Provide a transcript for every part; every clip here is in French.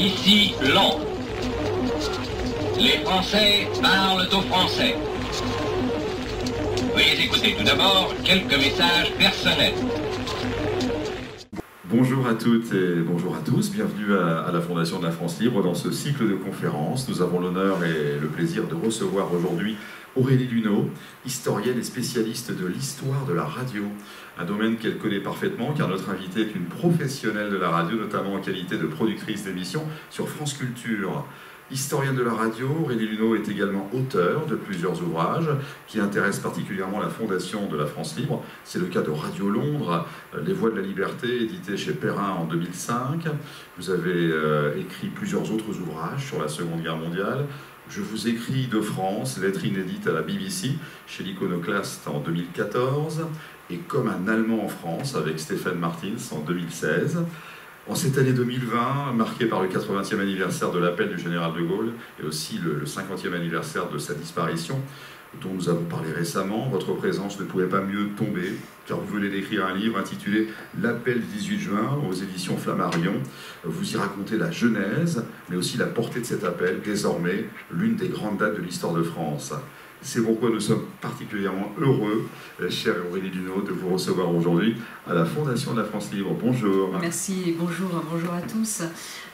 Ici. Les Français parlent aux Français. Veuillez tout d'abord quelques messages personnels. Bonjour à toutes et bonjour à tous, bienvenue à, à la Fondation de la France Libre dans ce cycle de conférences. Nous avons l'honneur et le plaisir de recevoir aujourd'hui Aurélie Luneau, historienne et spécialiste de l'histoire de la radio, un domaine qu'elle connaît parfaitement car notre invitée est une professionnelle de la radio, notamment en qualité de productrice d'émissions sur France Culture. Historienne de la radio, Aurélie Luneau est également auteur de plusieurs ouvrages qui intéressent particulièrement la fondation de la France libre. C'est le cas de Radio Londres, euh, Les Voix de la Liberté, édité chez Perrin en 2005. Vous avez euh, écrit plusieurs autres ouvrages sur la Seconde Guerre mondiale. Je vous écris de France, lettre inédite à la BBC, chez l'Iconoclaste en 2014, et Comme un Allemand en France, avec Stéphane Martins en 2016. En cette année 2020, marquée par le 80e anniversaire de l'appel du général de Gaulle et aussi le, 50e anniversaire de sa disparition, dont nous avons parlé récemment, votre présence ne pouvait pas mieux tomber, car vous venez d'écrire un livre intitulé L'appel du 18 juin aux éditions Flammarion. Vous y racontez la genèse, mais aussi la portée de cet appel, désormais l'une des grandes dates de l'histoire de France. C'est pourquoi nous sommes particulièrement heureux, chère Aurélie Duno, de vous recevoir aujourd'hui à la Fondation de la France Libre. Bonjour. Merci bonjour, bonjour à tous.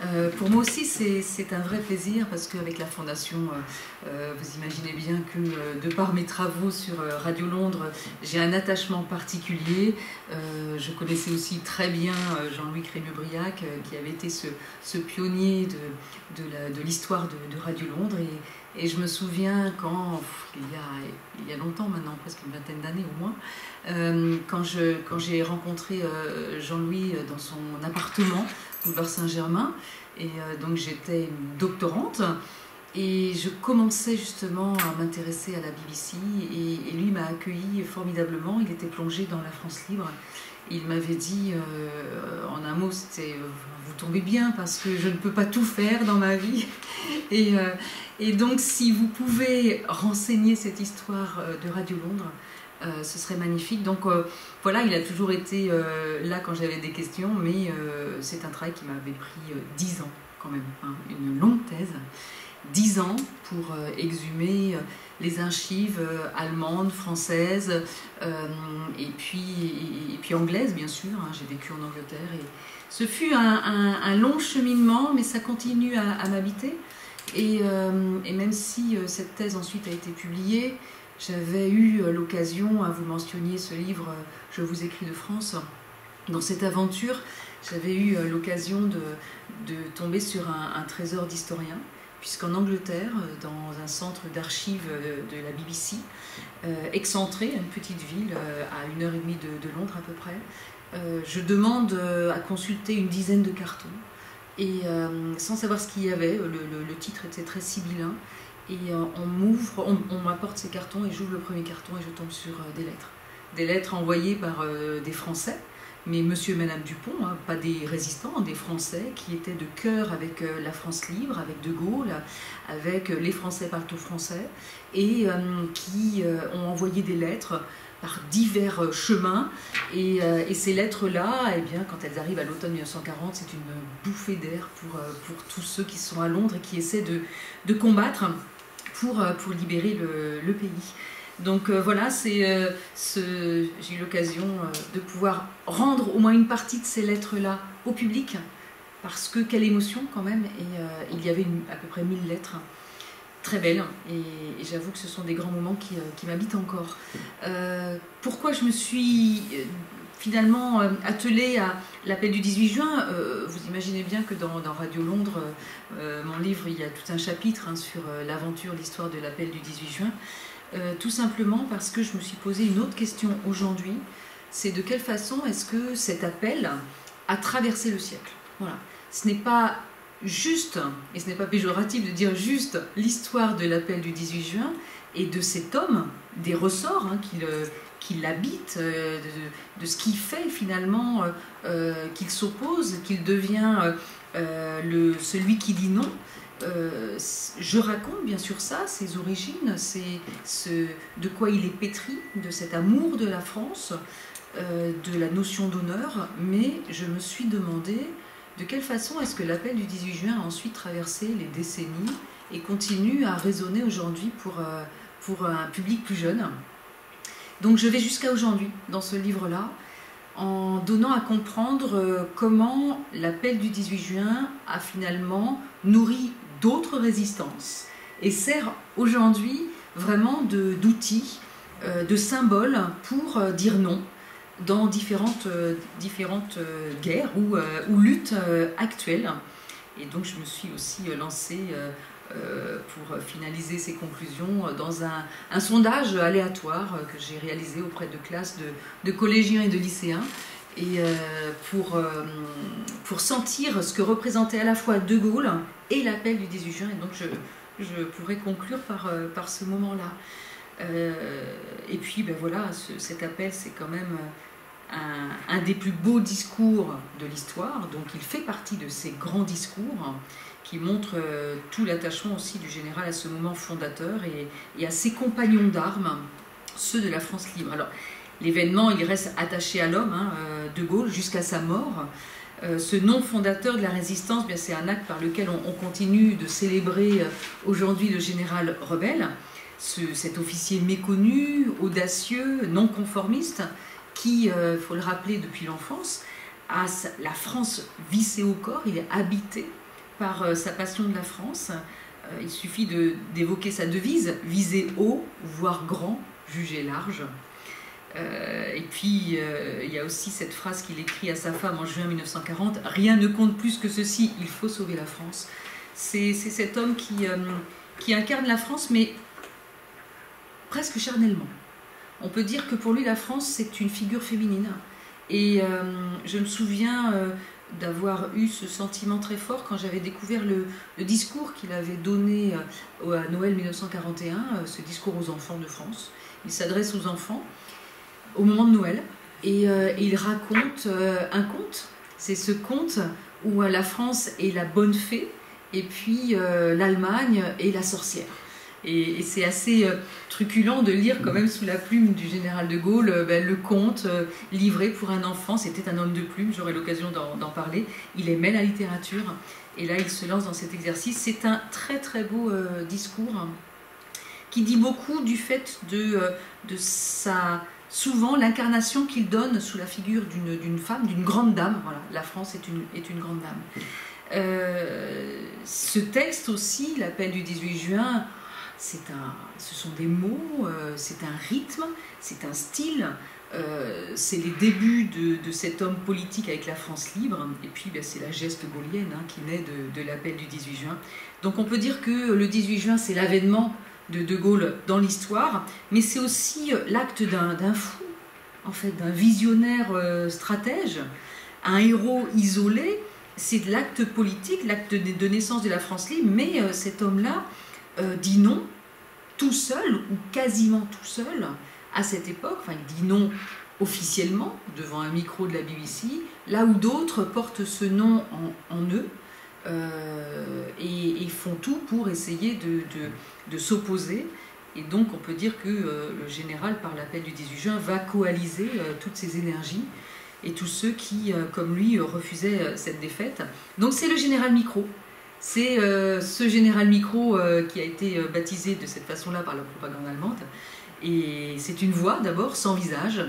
Euh, pour moi aussi, c'est un vrai plaisir parce qu'avec la Fondation, euh, euh, vous imaginez bien que de par mes travaux sur Radio Londres, j'ai un attachement particulier. je connaissais aussi très bien Jean-Louis Crémieux-Briac, qui avait été ce, pionnier de, de l'histoire de, de, Radio Londres. Et, et je me souviens quand, il y a, il y a longtemps maintenant, presque une vingtaine d'années au moins, euh, quand j'ai rencontré euh, Jean-Louis dans son appartement, boulevard Saint-Germain, et euh, donc j'étais doctorante, et je commençais justement à m'intéresser à la BBC, et, et lui m'a accueilli formidablement, il était plongé dans la France libre. Il m'avait dit, en un mot, c'était vous tombez bien parce que je ne peux pas tout faire dans ma vie. Et, et donc, si vous pouvez renseigner cette histoire de Radio Londres, euh, ce serait magnifique. Donc euh, voilà, il a toujours été euh, là quand j'avais des questions, mais c'est un travail qui m'avait pris dix ans quand même, hein, une longue thèse. Dix ans pour exhumer les archives allemandes, françaises, et, puis, et puis anglaises bien sûr. Hein. J'ai vécu en Angleterre et ce fut un, long cheminement, mais ça continue à, m'habiter. Et, et, même si cette thèse ensuite a été publiée, j'avais eu euh, l'occasion, à hein, vous mentionniez ce livre euh, Je vous écris de France. Dans cette aventure, j'avais eu euh, l'occasion de, de, tomber sur un, trésor d'historien, puisqu'en Angleterre, dans un centre d'archives de la BBC, excentré, une petite ville à une heure et demie de, Londres à peu près, je demande à consulter une dizaine de cartons. Et sans savoir ce qu'il y avait, le, titre était très sibyllin, et euh, on m'ouvre, on, m'apporte ces cartons et j'ouvre le premier carton et je tombe sur euh, des lettres. Des lettres envoyées par euh, des Français, mais monsieur et madame Dupont, hein, pas des résistants, des Français qui étaient de cœur avec la France libre, avec De Gaulle, avec les Français au français, et qui ont envoyé des lettres par divers chemins. Et, ces lettres-là, eh bien, quand elles arrivent à l'automne 1940, c'est une bouffée d'air pour, pour tous ceux qui sont à Londres et qui essaient de, combattre pour, euh, libérer le pays. Donc euh, voilà, euh, j'ai eu l'occasion de pouvoir rendre au moins une partie de ces lettres-là au public, parce que quelle émotion quand même, et il y avait à peu près 1000 lettres, très belles, et, j'avoue que ce sont des grands moments qui, m'habitent encore. pourquoi je me suis finalement euh, attelé à l'appel du 18 juin. Euh, vous imaginez bien que dans, Radio Londres, euh, mon livre, il y a tout un chapitre hein, sur l'aventure, l'histoire de l'appel du 18 juin. Tout simplement parce que je me suis posé une autre question aujourd'hui, c'est de quelle façon est-ce que cet appel a traversé le siècle? Voilà. Ce n'est pas juste, et ce n'est pas péjoratif de dire juste l'histoire de l'appel du 18 juin et de cet homme, des ressorts hein, qui l'habitent, euh, de, ce qu'il fait finalement, euh, euh, qu'il s'oppose, qu'il devient le, celui qui dit non. Je raconte bien sûr ça, ses origines, c'est ce, de quoi il est pétri, de cet amour de la France, de la notion d'honneur, mais je me suis demandé de quelle façon est-ce que l'appel du 18 juin a ensuite traversé les décennies et continue à résonner aujourd'hui pour, euh, pour un public plus jeune. Donc je vais jusqu'à aujourd'hui dans ce livre-là en donnant à comprendre euh, comment l'appel du 18 juin a finalement nourri d'autres résistances et sert aujourd'hui vraiment d'outil, euh, de, symbole pour dire non dans différentes, euh, différentes euh, guerres ou, euh, ou luttes actuelles. Et donc je me suis aussi lancée pour finaliser ces conclusions dans un, un sondage aléatoire que j'ai réalisé auprès de classes de, de, collégiens et de lycéens. Et pour, pour sentir ce que représentait à la fois De Gaulle et l'appel du 18 juin. Et donc je, je pourrais conclure par, par ce moment-là. et puis ben voilà, cet appel, c'est quand même un, des plus beaux discours de l'histoire, donc il fait partie de ces grands discours qui montrent euh, tout l'attachement aussi du général à ce moment fondateur et, à ses compagnons d'armes, ceux de la France libre. Alors, l'événement, il reste attaché à l'homme, hein, euh, De Gaulle, jusqu'à sa mort. Euh, ce nom fondateur de la résistance, bien c'est un acte par lequel on, continue de célébrer aujourd'hui le général rebelle, cet officier méconnu, audacieux, non conformiste, qui, il euh, faut le rappeler depuis l'enfance, a la France vissée au corps, il est habité par euh, sa passion de la France. Euh, il suffit d'évoquer sa devise, viser haut, voir grand, juger large. Et puis, il y a aussi cette phrase qu'il écrit à sa femme en juin 1940, Rien ne compte plus que ceci, il faut sauver la France. C'est cet homme qui, qui incarne la France, mais presque charnellement on peut dire que pour lui, la France, c'est une figure féminine. Et euh, je me souviens euh, d'avoir eu ce sentiment très fort quand j'avais découvert le, discours qu'il avait donné euh, à Noël 1941, ce discours aux enfants de France. Il s'adresse aux enfants au moment de Noël et, et il raconte un conte. C'est ce conte où la France est la bonne fée et puis l'Allemagne est la sorcière. Et, c'est assez euh, truculent de lire quand même sous la plume du général de Gaulle euh, ben, le conte euh, livré pour un enfant. C'était un homme de plume, j'aurai l'occasion d'en parler. Il aimait la littérature et là il se lance dans cet exercice. C'est un très très beau discours qui dit beaucoup du fait de, de sa souvent l'incarnation qu'il donne sous la figure d'une femme, d'une grande dame. Voilà, la France est une, est grande dame. ce texte aussi, l'appel du 18 juin, c'est un, ce sont des mots, euh, c'est un rythme, c'est un style. Euh, c'est les débuts de, cet homme politique avec la France libre, et puis ben, c'est la geste gaulienne hein, qui naît de, l'appel du 18 juin. Donc on peut dire que le 18 juin, c'est l'avènement de De Gaulle dans l'histoire, mais c'est aussi euh, l'acte d'un fou, en fait, d'un visionnaire stratège, un héros isolé. C'est l'acte politique, l'acte de naissance de la France libre, mais cet homme-là, euh, dit non tout seul ou quasiment tout seul à cette époque. Enfin, il dit non officiellement devant un micro de la BBC, là où d'autres portent ce nom en, eux euh, et, font tout pour essayer de, de, s'opposer. Et donc on peut dire que euh, le général, par l'appel du 18 juin, va coaliser toutes ces énergies et tous ceux qui, comme lui, refusaient cette défaite. Donc c'est le général Micro c'est euh, ce général micro euh, qui a été euh, baptisé de cette façon-là par la propagande allemande. Et c'est une voix d'abord sans visage,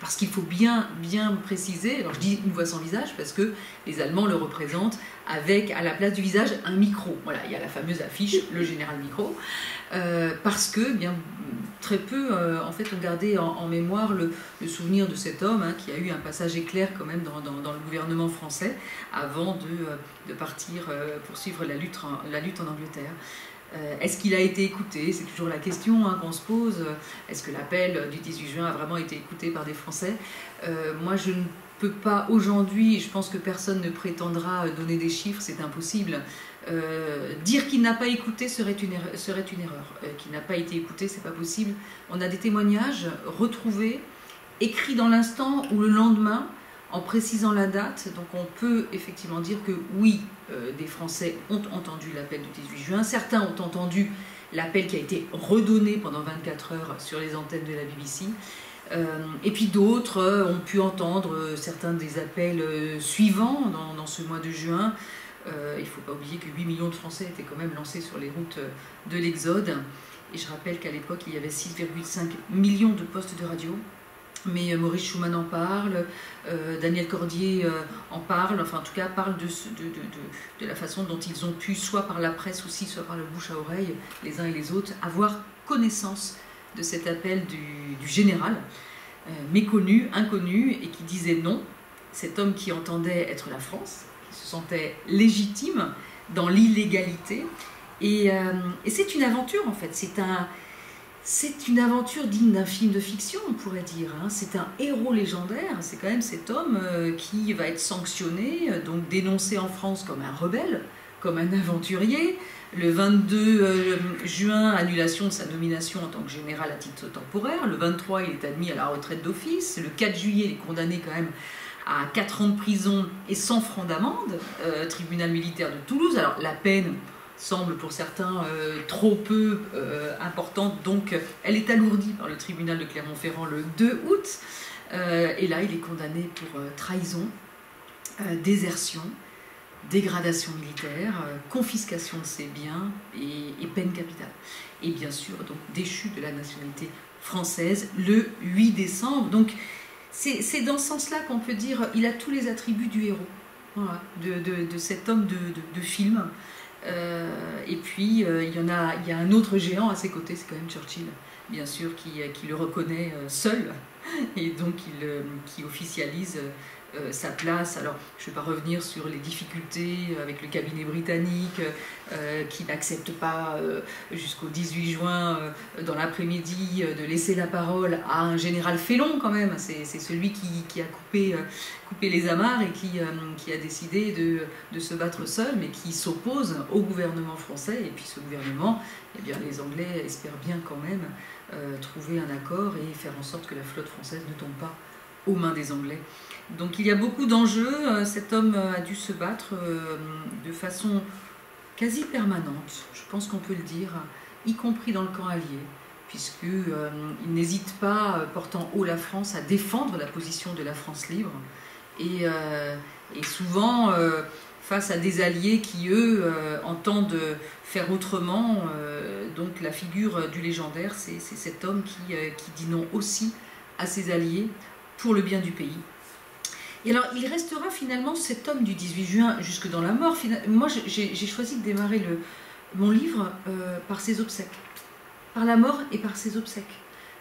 parce qu'il faut bien, bien préciser, alors je dis une voix sans visage parce que les Allemands le représentent avec à la place du visage un micro. Voilà, il y a la fameuse affiche, le général micro, parce que bien très peu euh, en fait ont gardé en, mémoire le, souvenir de cet homme hein, qui a eu un passage éclair quand même dans, le gouvernement français avant de, euh, partir euh, poursuivre la lutte en Angleterre. Est-ce qu'il a été écouté? C'est toujours la question hein, qu'on se pose. Est-ce que l'appel du 18 juin a vraiment été écouté par des Français? Moi, je ne peut pas aujourd'hui, je pense que personne ne prétendra donner des chiffres, c'est impossible. Euh, dire qu'il n'a pas écouté serait une erreur. Serait une erreur. Euh, qu'il n'a pas été écouté, c'est pas possible. On a des témoignages retrouvés, écrits dans l'instant ou le lendemain, en précisant la date. On peut effectivement dire que oui, euh, des Français ont entendu l'appel du 18 juin. Certains ont entendu l'appel qui a été redonné pendant 24 heures sur les antennes de la BBC. et puis d'autres ont pu entendre certains des appels suivants dans, ce mois de juin. Euh, il ne faut pas oublier que 8 millions de Français étaient quand même lancés sur les routes de l'Exode. Et je rappelle qu'à l'époque, il y avait 6,5 millions de postes de radio. Mais euh, Maurice Schumann en parle, euh, Daniel Cordier en parle, enfin en tout cas parle de, la façon dont ils ont pu, soit par la presse aussi, soit par le bouche à oreille, les uns et les autres, avoir connaissance de cet appel du, général, méconnu, inconnu, et qui disait non. Cet homme qui entendait être la France, se sentait légitime dans l'illégalité. Et, euh, et c'est une aventure en fait, c'est un, c'est une aventure digne d'un film de fiction, on pourrait dire. Hein. C'est un héros légendaire, c'est quand même cet homme euh, qui va être sanctionné, euh, donc dénoncé en France comme un rebelle, comme un aventurier. Le 22 juin, annulation de sa nomination en tant que général à titre temporaire. Le 23, il est admis à la retraite d'office. Le 4 juillet, il est condamné quand même à 4 ans de prison et 100 francs d'amende, euh, tribunal militaire de Toulouse. Alors la peine semble pour certains euh, trop peu euh, importante, donc elle est alourdie par le tribunal de Clermont-Ferrand le 2 août. et là, il est condamné pour trahison, désertion, dégradation militaire, confiscation de ses biens et, et, peine capitale. Et bien sûr, donc déchu de la nationalité française le 8 décembre. Donc c'est dans ce sens-là qu'on peut dire il a tous les attributs du héros, de, cet homme de, film. Euh, et puis, euh, il, y a, un autre géant à ses côtés, c'est quand même Churchill, bien sûr, qui, qui le reconnaît euh, seul. Et donc qui officialise euh, sa place. Alors, je ne vais pas revenir sur les difficultés avec le cabinet britannique euh, qui n'accepte pas euh, jusqu'au 18 juin dans l'après-midi de laisser la parole à un général Félon quand même. C'est celui qui, a coupé, les amarres et qui, qui a décidé de, de, se battre seul, mais qui s'oppose au gouvernement français. Et puis ce gouvernement, eh bien, les Anglais espèrent bien quand même trouver un accord et faire en sorte que la flotte française ne tombe pas aux mains des Anglais. Donc il y a beaucoup d'enjeux. Euh, cet homme euh, a dû se battre euh, de façon quasi permanente, je pense qu'on peut le dire, y compris dans le camp allié, puisqu'il n'hésite pas, portant haut la France, à défendre la position de la France libre. Et, souvent, face à des alliés qui, eux, entendent faire autrement, donc la figure du légendaire, c'est cet homme qui, qui dit non aussi à ses alliés pour le bien du pays. Et alors, il restera finalement cet homme du 18 juin jusque dans la mort. Moi, j'ai choisi de démarrer mon livre euh, par ses obsèques, par la mort et par ses obsèques,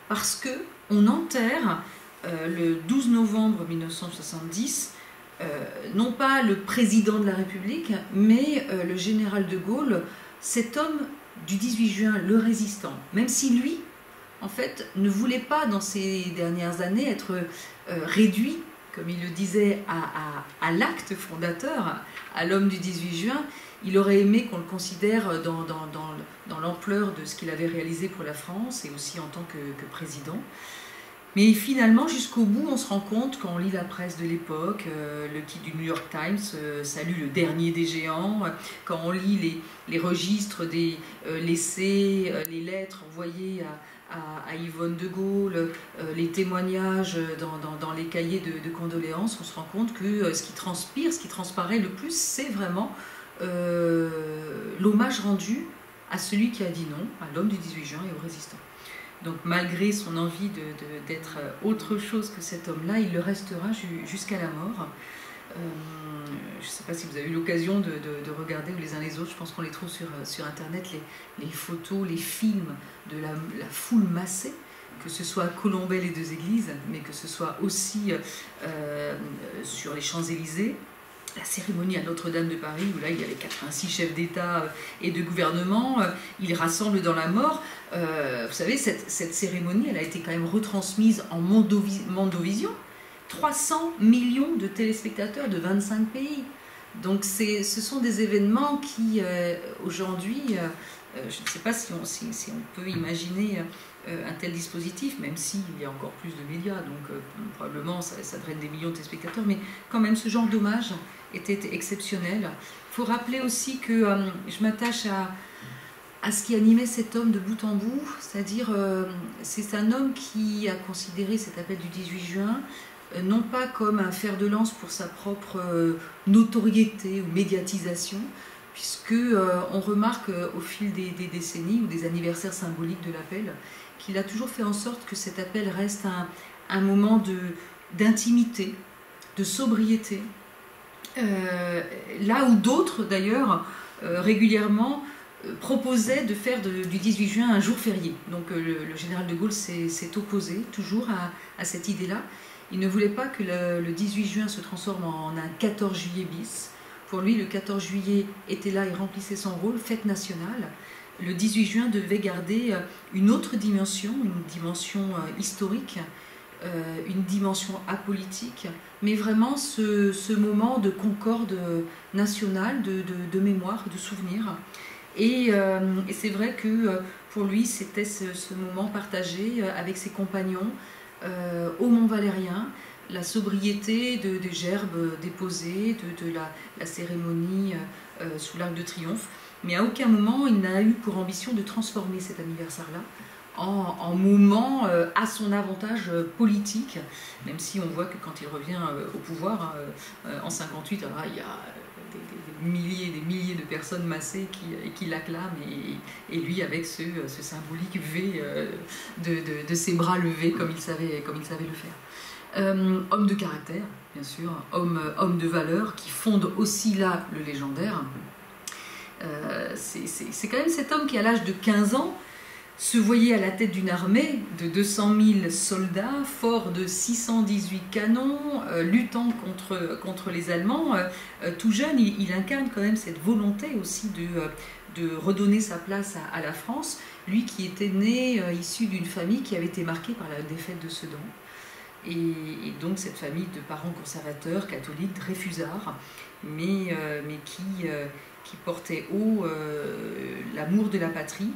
parce que on enterre euh, le 12 novembre 1970 euh, non pas le président de la République, mais le général de Gaulle, cet homme du 18 juin, le résistant, même si lui, en fait, ne voulait pas dans ces dernières années être réduit comme il le disait, à, l'acte fondateur, à l'homme du 18 juin, il aurait aimé qu'on le considère dans, l'ampleur de ce qu'il avait réalisé pour la France et aussi en tant que, président. Mais finalement, jusqu'au bout, on se rend compte, quand on lit la presse de l'époque, euh, le titre du New York Times euh, salue le dernier des géants, quand on lit les, registres des euh, laissés, les lettres envoyées à, Yvonne de Gaulle, euh, les témoignages dans, les cahiers de, condoléances, on se rend compte que euh, ce qui transpire, ce qui transparaît le plus, c'est vraiment euh, l'hommage rendu à celui qui a dit non, à l'homme du 18 juin et aux résistants. Donc malgré son envie d'être autre chose que cet homme-là, il le restera jusqu'à la mort. Euh, je ne sais pas si vous avez eu l'occasion de, regarder les uns les autres, je pense qu'on les trouve sur, euh, Internet, les, photos, les films de la, foule massée, que ce soit à Colombelle et deux églises, mais que ce soit aussi euh, sur les Champs-Élysées, la cérémonie à Notre-Dame de Paris, où là il y avait 86 chefs d'État et de gouvernement, ils rassemblent dans la mort. vous savez, cette, cérémonie, elle a été quand même retransmise en Mondovision 300 millions de téléspectateurs de 25 pays. Donc ce sont des événements qui, euh, aujourd'hui, euh, euh, je ne sais pas si on, peut imaginer un tel dispositif, même s'il y a encore plus de médias, donc probablement ça, ça, draine des millions de téléspectateurs, mais quand même ce genre d'hommage était exceptionnel. Il faut rappeler aussi que je m'attache à, à ce qui animait cet homme de bout en bout, c'est-à-dire c'est un homme qui a considéré cet appel du 18 juin non pas comme un fer de lance pour sa propre euh, notoriété ou médiatisation, puisque euh, on remarque au fil des, décennies ou des anniversaires symboliques de l'appel qu'il a toujours fait en sorte que cet appel reste un, moment d'intimité, de, sobriété, là où d'autres d'ailleurs régulièrement proposaient de faire du 18 juin un jour férié. Donc le, général de Gaulle s'est opposé toujours à cette idée-là. Il ne voulait pas que le, 18 juin se transforme en un 14 juillet bis. Pour lui, le 14 juillet était là et remplissait son rôle, fête nationale. Le 18 juin devait garder euh, une autre dimension, une dimension euh, historique, euh, une dimension apolitique, mais vraiment ce, moment de concorde nationale, de, mémoire, de souvenir. Et, c'est vrai que pour lui, c'était ce, moment partagé avec ses compagnons, au Mont Valérien, la sobriété de, des gerbes déposées, de, la, cérémonie euh, euh, sous l'arc de triomphe. Mais à aucun moment il n'a eu pour ambition de transformer cet anniversaire-là en, moment à son avantage politique, même si on voit que quand il revient au pouvoir en 58, il y a milliers et des milliers de personnes massées qui, l'acclament et, lui avec ce, symbolique V euh, de, ses bras levés comme il savait, comme il savait le faire. Euh, homme de caractère, bien sûr, homme, homme de valeur qui fonde aussi là le légendaire. Euh, c'est quand même cet homme qui, à l'âge de 15 ans, se voyait à la tête d'une armée de 200 000 soldats, fort de 618 canons, euh, luttant contre, contre les Allemands. Euh, euh, tout jeune, il, incarne quand même cette volonté aussi de, de redonner sa place à, la France, lui qui était né issu d'une famille qui avait été marquée par la défaite de Sedan. Et, donc cette famille de parents conservateurs, catholiques, Dreyfusards, mais, mais qui, qui portait haut l'amour de la patrie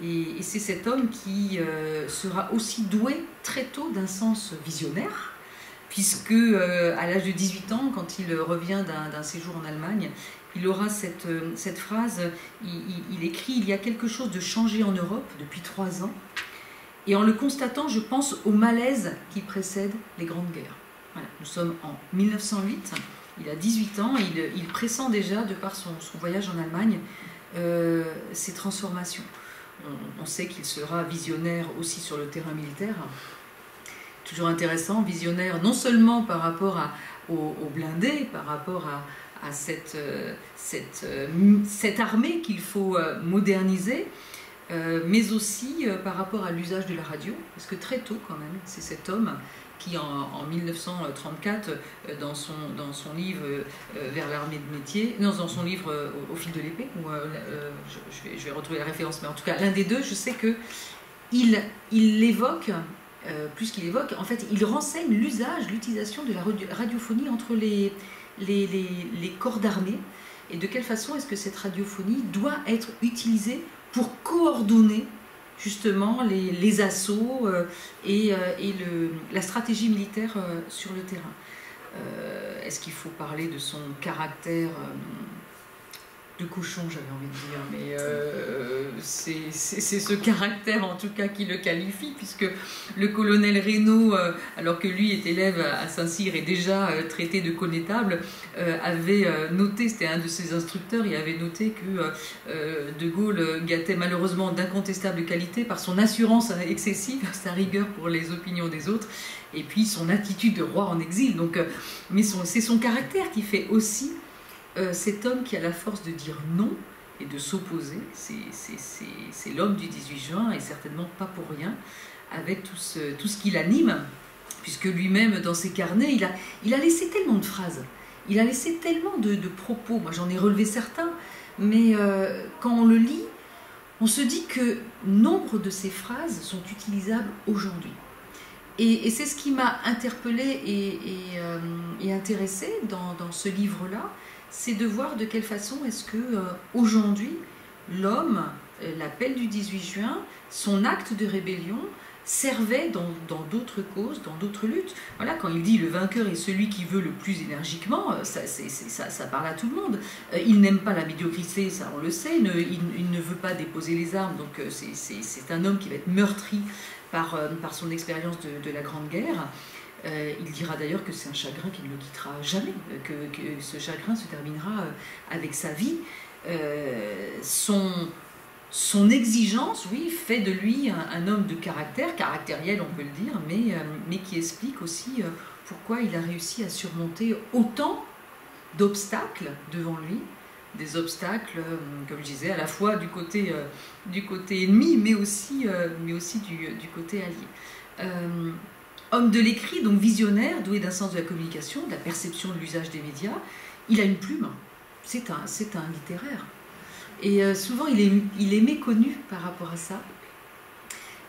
et, c'est cet homme qui euh, sera aussi doué très tôt d'un sens visionnaire, puisque euh, à l'âge de 18 ans, quand il revient d'un séjour en Allemagne, il aura cette, euh, phrase, il, écrit Il y a quelque chose de changé en Europe depuis trois ans, et en le constatant, je pense au malaise qui précède les grandes guerres. nous sommes en 1908, il a 18 ans, et il, pressent déjà, de par son, voyage en Allemagne, ces transformations on, sait qu'il sera visionnaire aussi sur le terrain militaire. Toujours intéressant, visionnaire non seulement par rapport à, aux, blindés, par rapport à, cette, euh, euh, cette, armée qu'il faut euh, moderniser, mais aussi par rapport à l'usage de la radio, parce que très tôt quand même, c'est cet homme en, 1934, euh, dans son, dans son livre euh, Vers l'armée de métier, non, dans son livre euh, Au, fil de l'épée, je, vais, je, vais, retrouver la référence, mais en tout cas, l'un des deux, je sais que il, il l'évoque, plus qu'il évoque, en fait, il renseigne l'usage, l'utilisation de la radiophonie entre les, les, les, les corps d'armée, et de quelle façon est-ce que cette radiophonie doit être utilisée pour coordonner justement les, assauts euh, et, euh, la stratégie militaire euh, sur le terrain. Est-ce qu'il faut parler de son caractère de cochon, j'avais envie de dire, mais euh, c'est ce caractère en tout cas qui le qualifie, puisque le colonel Reynaud, euh, alors que lui est élève à Saint-Cyr et déjà euh, traité de connétable, avait noté, c'était un de ses instructeurs, il avait noté que De Gaulle gâtait malheureusement d'incontestables qualités par son assurance excessive, sa rigueur pour les opinions des autres, et puis son attitude de roi en exil. Donc, mais c'est son caractère qui fait aussi euh, cet homme qui a la force de dire non et de s'opposer, c'est l'homme du 18 juin et certainement pas pour rien, avec tout ce, tout ce qui l'anime, puisque lui-même, dans ses carnets, il a, il a laissé tellement de phrases, il a laissé tellement de, propos, moi j'en ai relevé certains, mais euh, quand on le lit, on se dit que nombre de ces phrases sont utilisables aujourd'hui. Et, c'est ce qui m'a interpellée et, et, intéressée dans, dans ce livre-là, c'est de voir de quelle façon est-ce que aujourd'hui l'homme, l'appel du 18 juin, son acte de rébellion, servait dans d'autres causes, dans d'autres luttes. Voilà, quand il dit le vainqueur est celui qui veut le plus énergiquement, euh, ça, ça, ça parle à tout le monde. Euh, il n'aime pas la médiocrité, ça on le sait, il, ne veut pas déposer les armes, donc euh, c'est un homme qui va être meurtri par, son expérience de, la Grande Guerre. Il dira d'ailleurs que c'est un chagrin qu'il ne quittera jamais, que, que, ce chagrin se terminera avec sa vie. son, exigence, oui, fait de lui un, homme de caractère, caractériel on peut le dire, mais, euh, qui explique aussi euh, pourquoi il a réussi à surmonter autant d'obstacles devant lui, des obstacles, euh, comme je disais, à la fois du côté, ennemi, mais aussi, du côté allié. Homme de l'écrit, donc visionnaire, doué d'un sens de la communication, de la perception de l'usage des médias, il a une plume, c'est un, c'est un littéraire. Et euh, souvent, il est, il est méconnu par rapport à ça.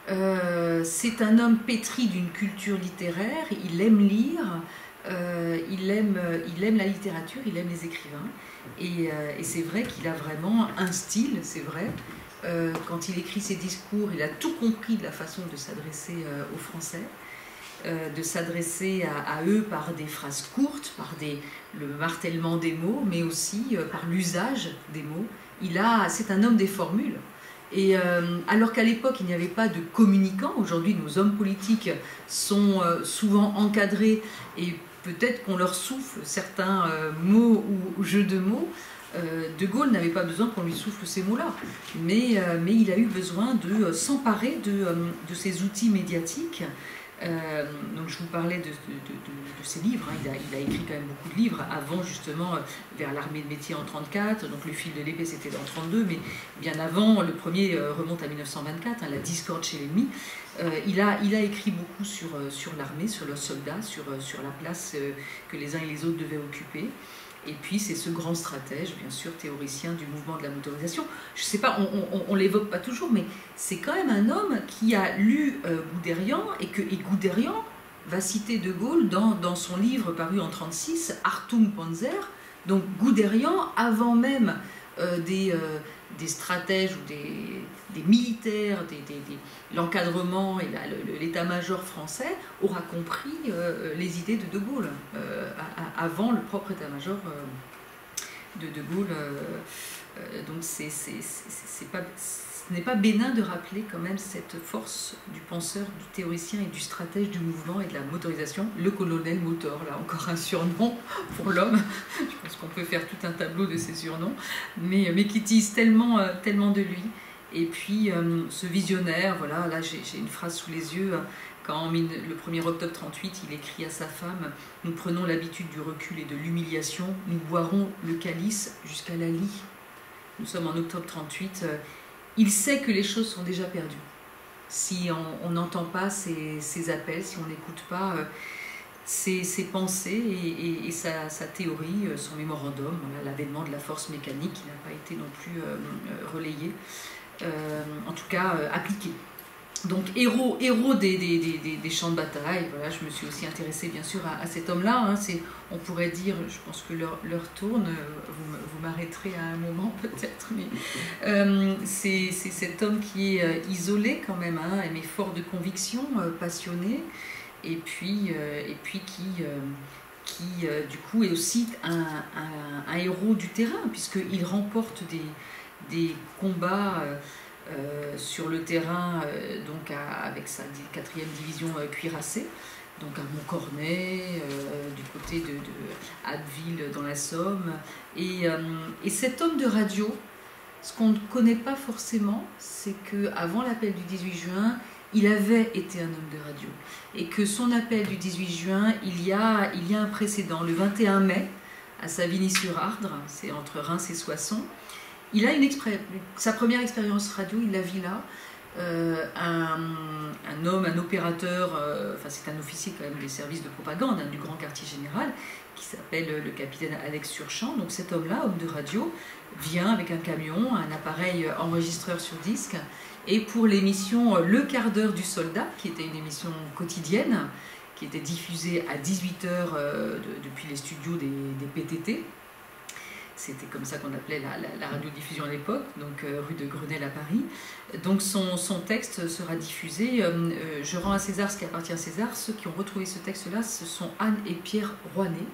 Euh, c'est un homme pétri d'une culture littéraire, il aime lire, euh, il, aime, il aime la littérature, il aime les écrivains. Et, et c'est vrai qu'il a vraiment un style, c'est vrai. quand il écrit ses discours, il a tout compris de la façon de s'adresser aux Français. De s'adresser à, eux par des phrases courtes, par des, le martèlement des mots, mais aussi par l'usage des mots il a, c'est un homme des formules. Et euh, alors qu'à l'époque, il n'y avait pas de communicants, aujourd'hui, nos hommes politiques sont euh, souvent encadrés et peut-être qu'on leur souffle certains euh, mots ou jeux de mots. de Gaulle n'avait pas besoin qu'on lui souffle ces mots-là, mais, mais il a eu besoin de s'emparer de, de, ces outils médiatiques euh, donc je vous parlais de, ses livres, hein. il, a, écrit quand même beaucoup de livres avant justement euh, vers l'armée de métier en 34, donc le fil de l'épée c'était en 32, mais bien avant, le premier euh, remonte à 1924, hein, la discorde chez l'ennemi. il, a, il a écrit beaucoup sur, sur l'armée, sur leurs soldats, sur, sur la place que les uns et les autres devaient occuper. Et puis c'est ce grand stratège, bien sûr, théoricien du mouvement de la motorisation. Je ne sais pas, on ne l'évoque pas toujours, mais c'est quand même un homme qui a lu euh, Guderian et que Guderian va citer De Gaulle dans, son livre paru en 1936, Artung Panzer. Donc Guderian, avant même euh, euh, des stratèges ou des, des militaires, l'encadrement et l'état-major français aura compris euh, les idées de De Gaulle avant le propre état-major de De Gaulle. donc ce n'est pas bénin de rappeler quand même cette force du penseur, du théoricien et du stratège du mouvement et de la motorisation, le colonel motor, là encore un surnom pour l'homme. Je pense qu'on peut faire tout un tableau de ces surnoms, mais, qui disent euh, tellement de lui. Et puis euh, ce visionnaire, voilà, là j'ai une phrase sous les yeux, quand le 1er octobre 38, il écrit à sa femme Nous prenons l'habitude du recul et de l'humiliation, nous boirons le calice jusqu'à la lie. Nous sommes en octobre 38 il sait que les choses sont déjà perdues. Si on n'entend pas ses, appels, si on n'écoute pas euh, ses, pensées et, sa, théorie, euh, son mémorandum, l'avènement de la force mécanique qui n'a pas été non plus euh, relayé, en tout cas appliqué donc héros, héros des, des, champs de bataille. Voilà, je me suis aussi intéressée bien sûr à, cet homme-là. Hein. on pourrait dire, je pense que leur, tourne, vous, vous m'arrêterez à un moment peut-être, mais euh, c'est cet homme qui est euh, isolé quand même, hein, mais fort de conviction, euh, passionné, et puis, et puis qui, qui du coup est aussi un, un héros du terrain, puisqu'il remporte des, combats. Euh, sur le terrain, euh, donc avec sa quatrième division euh, cuirassée, donc à Montcornet, du côté de, Abbeville dans la Somme. Et, et, cet homme de radio, ce qu'on ne connaît pas forcément, c'est qu'avant l'appel du 18 juin, il avait été un homme de radio. Et que son appel du 18 juin, il y a, il y a un précédent, le 21 mai, à Savigny-sur-Ardre, c'est entre Reims et Soissons. Il a une sa première expérience radio, il la vit là. Euh, un, homme, un opérateur, euh, enfin c'est un officier quand même des services de propagande hein, du grand quartier général, qui s'appelle le capitaine Alex Surchamp. Donc cet homme-là, homme de radio, vient avec un camion, un appareil enregistreur sur disque, et pour l'émission Le quart d'heure du soldat, qui était une émission quotidienne, qui était diffusée à 18h depuis les studios des PTT. C'était comme ça qu'on appelait la, la, radiodiffusion à l'époque, donc euh, rue de Grenelle à Paris. Donc son, son texte sera diffusé. Euh, euh, je rends à César ce qui appartient à César. Ceux qui ont retrouvé ce texte-là, ce sont Anne et Pierre Rouanet,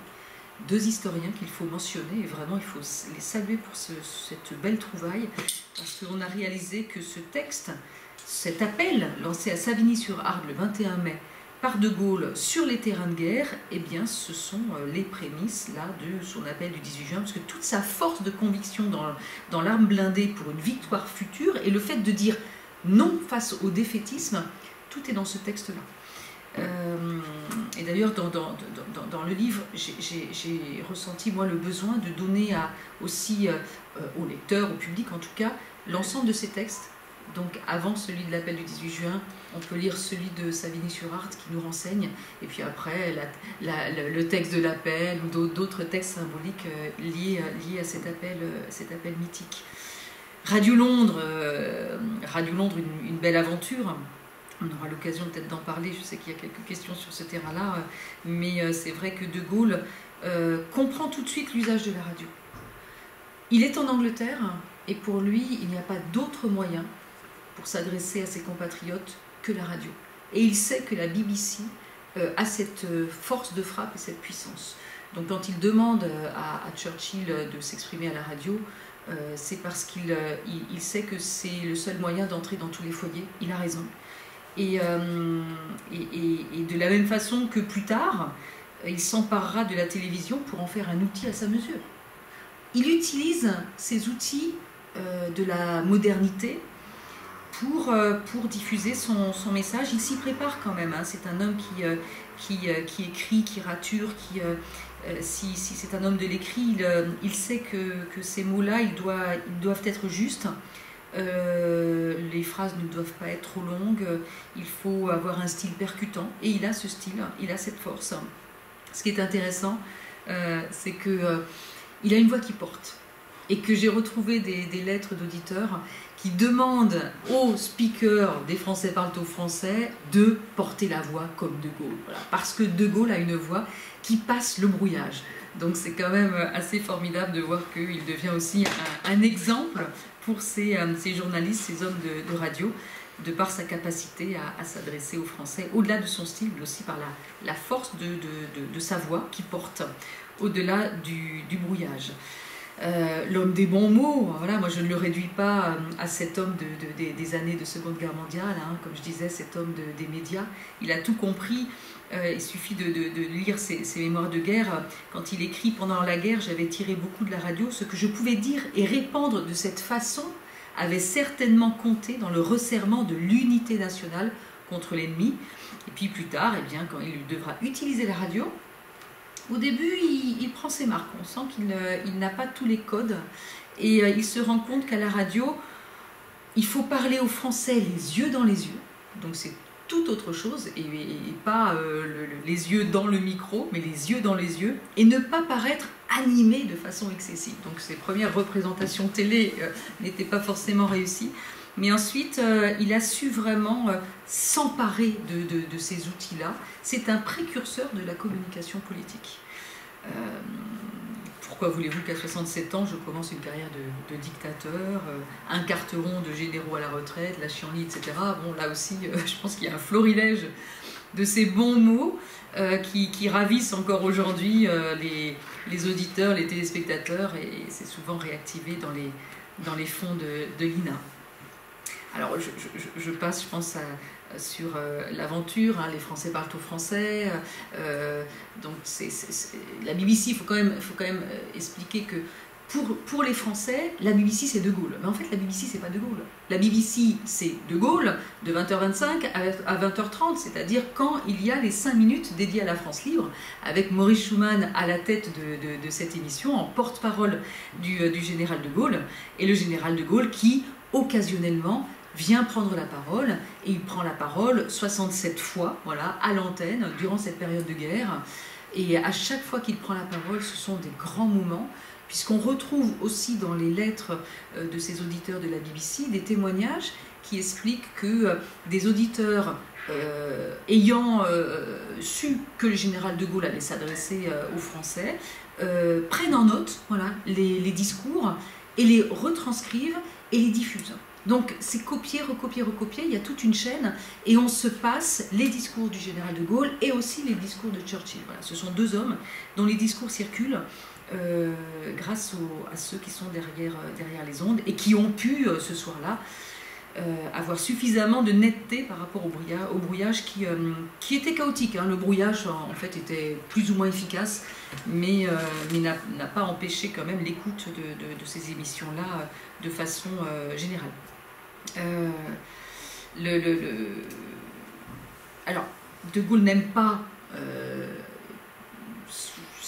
deux historiens qu'il faut mentionner. Et vraiment, il faut les saluer pour cette belle trouvaille, parce qu'on a réalisé que ce texte, cet appel lancé à Savigny-sur-Argue le 21 mai, par De Gaulle sur les terrains de guerre, eh bien, ce sont euh, les prémices là, de son appel du 18 juin, parce que toute sa force de conviction dans, l'arme blindée pour une victoire future et le fait de dire non face au défaitisme, tout est dans ce texte-là. Euh, et d'ailleurs, dans, le livre, j'ai ressenti, moi, le besoin de donner aussi euh, aux lecteurs, au public en tout cas, l'ensemble de ces textes donc avant celui de l'appel du 18 juin, on peut lire celui de Savigny-sur-Art qui nous renseigne, et puis après le texte de l'appel ou d'autres textes symboliques euh, liés, liés à cet appel, euh, cet appel mythique. Radio Londres, euh, Radio Londres une, belle aventure. On aura l'occasion peut-être d'en parler, je sais qu'il y a quelques questions sur ce terrain-là, mais c'est vrai que De Gaulle comprend tout de suite l'usage de la radio. Il est en Angleterre, et pour lui, il n'y a pas d'autre moyen pour s'adresser à ses compatriotes que la radio. Et il sait que la BBC euh, a cette euh, force de frappe et cette puissance. Donc quand il demande euh, à, Churchill de s'exprimer à la radio, c'est parce qu'il il, sait que c'est le seul moyen d'entrer dans tous les foyers. Il a raison. Et, de la même façon que plus tard, il s'emparera de la télévision pour en faire un outil à sa mesure. Il utilise ces outils de la modernité pour, euh, pour diffuser son, son message. Il s'y prépare quand même. Hein. C'est un homme qui, euh, euh, qui, écrit, qui rature, qui, si, si c'est un homme de l'écrit, il, il, sait que, que ces mots-là, ils, doivent, ils doivent être justes. les phrases ne doivent pas être trop longues. Il faut avoir un style percutant. Et il a ce style, il a cette force. Ce qui est intéressant, c'est que il a une voix qui porte et que j'ai retrouvé des, des lettres d'auditeurs qui demande aux speakers des Français parlent au français de porter la voix comme De Gaulle. Parce que De Gaulle a une voix qui passe le brouillage. Donc c'est quand même assez formidable de voir qu'il devient aussi un, exemple pour ces, euh, ces, journalistes, ces hommes de, radio, de par sa capacité à, s'adresser aux Français, au-delà de son style, mais aussi par la, force de, sa voix qui porte au-delà du brouillage. Euh, l'homme des bons mots, voilà, moi je ne le réduis pas euh, à cet homme de, des années de Seconde Guerre mondiale, hein, comme je disais, cet homme des médias. Il a tout compris. Euh, il suffit de, lire ses, mémoires de guerre. Quand il écrit pendant la guerre, j'avais tiré beaucoup de la radio. Ce que je pouvais dire et répandre de cette façon avait certainement compté dans le resserrement de l'unité nationale contre l'ennemi. Et puis plus tard, eh bien, quand il devra utiliser la radio, au début, il, prend ses marques. On sent qu'il euh, n'a pas tous les codes. Et euh, il se rend compte qu'à la radio, il faut parler aux Français les yeux dans les yeux. Donc c'est tout autre chose. Et, pas euh, les yeux dans le micro, mais les yeux dans les yeux. Et ne pas paraître animé de façon excessive. Donc ses premières représentations télé n'étaient pas forcément réussies. Mais ensuite, euh, il a su vraiment euh, s'emparer de, ces outils-là. C'est un précurseur de la communication politique. Euh, pourquoi voulez-vous qu'à 67 ans, je commence une carrière de, dictateur, un carteron de généraux à la retraite, la chienlit, etc. Bon, là aussi, je pense qu'il y a un florilège de ces bons mots qui, ravissent encore aujourd'hui les, auditeurs, les téléspectateurs, et c'est souvent réactivé dans les, dans les fonds de l'INA. Alors, je, passe, je pense, sur euh, l'aventure. Hein, les Français parlent au français. Euh, donc, la BBC, il faut quand même, euh, expliquer que pour, les Français, la BBC c'est De Gaulle. Mais en fait, la BBC c'est pas De Gaulle. La BBC c'est De Gaulle de 20h25 à 20h30, c'est-à-dire quand il y a les 5 minutes dédiées à la France libre, avec Maurice Schumann à la tête de, de, cette émission, en porte-parole du, du général De Gaulle, et le général De Gaulle qui, occasionnellement, vient prendre la parole et il prend la parole 67 fois à l'antenne durant cette période de guerre. Et à chaque fois qu'il prend la parole, ce sont des grands moments, puisqu'on retrouve aussi dans les lettres euh, de ces auditeurs de la BBC des témoignages qui explique que des auditeurs ayant su que le général de Gaulle allait s'adresser aux Français, prennent en note les, discours et les retranscrivent et les diffusent. Donc c'est copier, recopier, recopier, il y a toute une chaîne et on se passe les discours du général de Gaulle et aussi les discours de Churchill. Voilà, ce sont deux hommes dont les discours circulent euh, grâce à ceux qui sont derrière, euh, derrière les ondes et qui ont pu euh, ce soir-là avoir suffisamment de netteté par rapport au brouillage, brouillage qui, était chaotique. Hein. Le brouillage en fait était plus ou moins efficace, mais, mais n'a pas empêché quand même l'écoute de, ces émissions-là de façon générale. Le, Alors, De Gaulle n'aime pas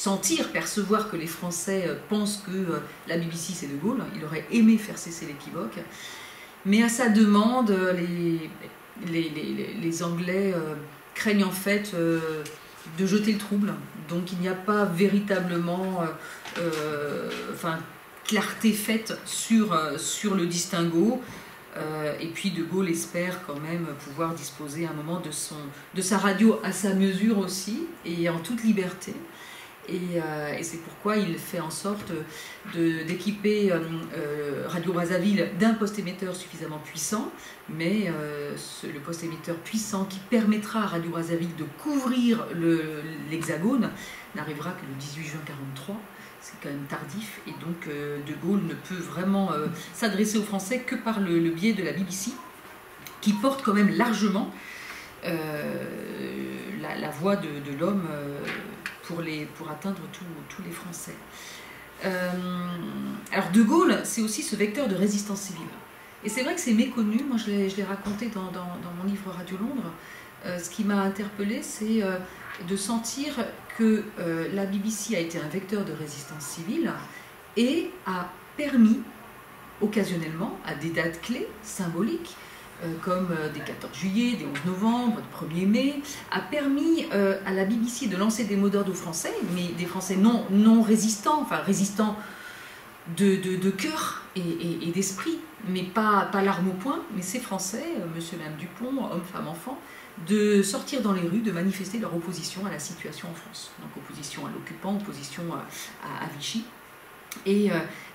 sentir, percevoir que les Français euh, pensent que euh, la BBC c'est De Gaulle. Il aurait aimé faire cesser l'équivoque. Mais à sa demande, les, les, Anglais euh, craignent en fait de jeter le trouble. Donc il n'y a pas véritablement clarté faite sur, le distinguo. et puis De Gaulle espère quand même pouvoir disposer à un moment de, de sa radio à sa mesure aussi et en toute liberté. Euh, et, c'est pourquoi il fait en sorte d'équiper euh, euh, Radio Brazzaville d'un poste émetteur suffisamment puissant, mais le poste émetteur puissant qui permettra à Radio Brazzaville de couvrir l'hexagone n'arrivera que le 18 juin 1943 c'est quand même tardif et donc De Gaulle ne peut vraiment s'adresser aux Français que par le, biais de la BBC qui porte quand même largement la, voix de, de l'homme pour, les, pour atteindre tous les Français. Euh, alors De Gaulle, c'est aussi ce vecteur de résistance civile. Et c'est vrai que c'est méconnu, moi je l'ai raconté dans, dans, mon livre Radio Londres. Euh, ce qui m'a interpellé, c'est euh, de sentir que la BBC a été un vecteur de résistance civile et a permis occasionnellement, à des dates clés, symboliques, comme euh, des 14 juillet, des 11 novembre, des 1er mai, a permis euh, à la BBC de lancer des mots d'ordre aux Français, mais des Français non, non résistants, enfin résistants de, de, cœur et, d'esprit, mais pas, pas l'arme au poing, mais ces Français, monsieur et Dupont, hommes, femmes, enfants, de sortir dans les rues, de manifester leur opposition à la situation en France. Donc opposition à l'occupant, opposition à, à, Vichy. Et,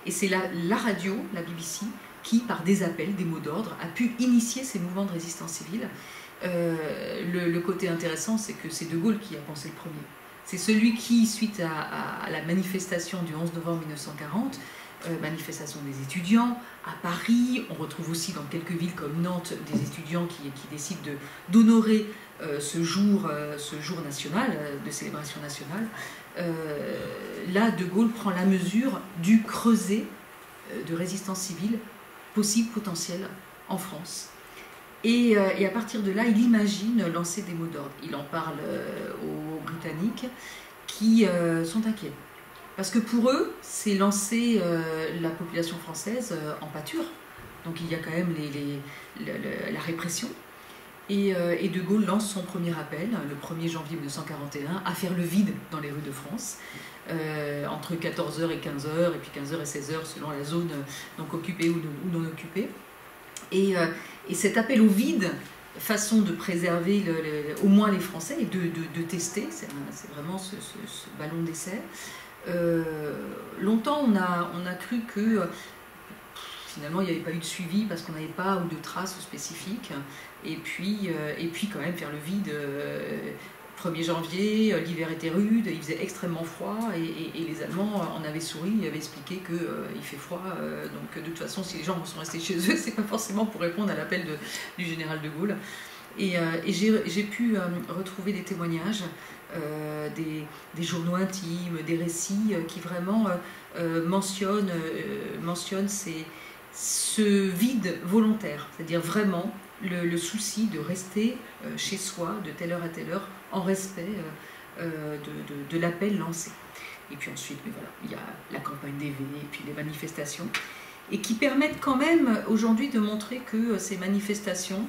et c'est la, la radio, la BBC, qui, par des appels, des mots d'ordre, a pu initier ces mouvements de résistance civile. Euh, le, côté intéressant, c'est que c'est De Gaulle qui a pensé le premier. C'est celui qui, suite à, la manifestation du 11 novembre 1940, euh, manifestation des étudiants, à Paris, on retrouve aussi dans quelques villes comme Nantes des étudiants qui, décident d'honorer euh, ce, jour, ce jour national, de célébration nationale. là, De Gaulle prend la mesure du creuset de résistance civile possible, potentiel en France. Et, euh, et, à partir de là, il imagine lancer des mots d'ordre. Il en parle euh, aux Britanniques qui euh, sont inquiets. Parce que pour eux, c'est lancer la population française en pâture. Donc il y a quand même la répression. Et, et, De Gaulle lance son premier appel, le 1er janvier 1941, à faire le vide dans les rues de France. Euh, entre 14h et 15h, et puis 15h et 16h selon la zone donc occupée ou, non occupée. Et, euh, et, cet appel au vide, façon de préserver au moins les Français et de, tester, c'est vraiment ce, ballon d'essai. Euh, longtemps, on a, cru que finalement il n'y avait pas eu de suivi parce qu'on n'avait pas de traces spécifiques. Et puis, et puis quand même faire le vide 1er janvier, euh, l'hiver était rude, il faisait extrêmement froid et, les Allemands en avaient souri, ils avaient expliqué qu'il euh, fait froid. Euh, donc de toute façon, si les gens sont restés chez eux, c'est pas forcément pour répondre à l'appel du général de Gaulle. Et, j'ai pu retrouver des témoignages, des, journaux intimes, des récits qui vraiment mentionnent ce vide volontaire, c'est-à-dire vraiment le, souci de rester chez soi de telle heure à telle heure en respect euh, euh, de, l'appel lancé. Et puis ensuite, mais voilà, il y a la campagne d'EV et puis les manifestations, et qui permettent quand même aujourd'hui de montrer que euh, ces manifestations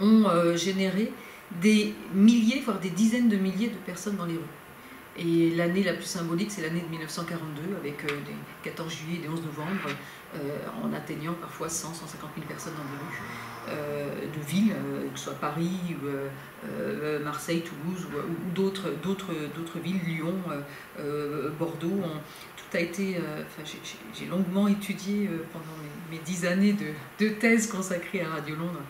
ont généré des milliers, voire des dizaines de milliers de personnes dans les rues. Et l'année la plus symbolique, c'est l'année de 1942, avec des 14 juillet et des 11 novembre, en atteignant parfois 100, 150 000 personnes dans les rues villes, que ce soit Paris, ou, Marseille, Toulouse ou, d'autres, villes, Lyon, Bordeaux. tout a été, j'ai, longuement étudié pendant mes, dix années de, de, thèse consacrée à Radio Londres.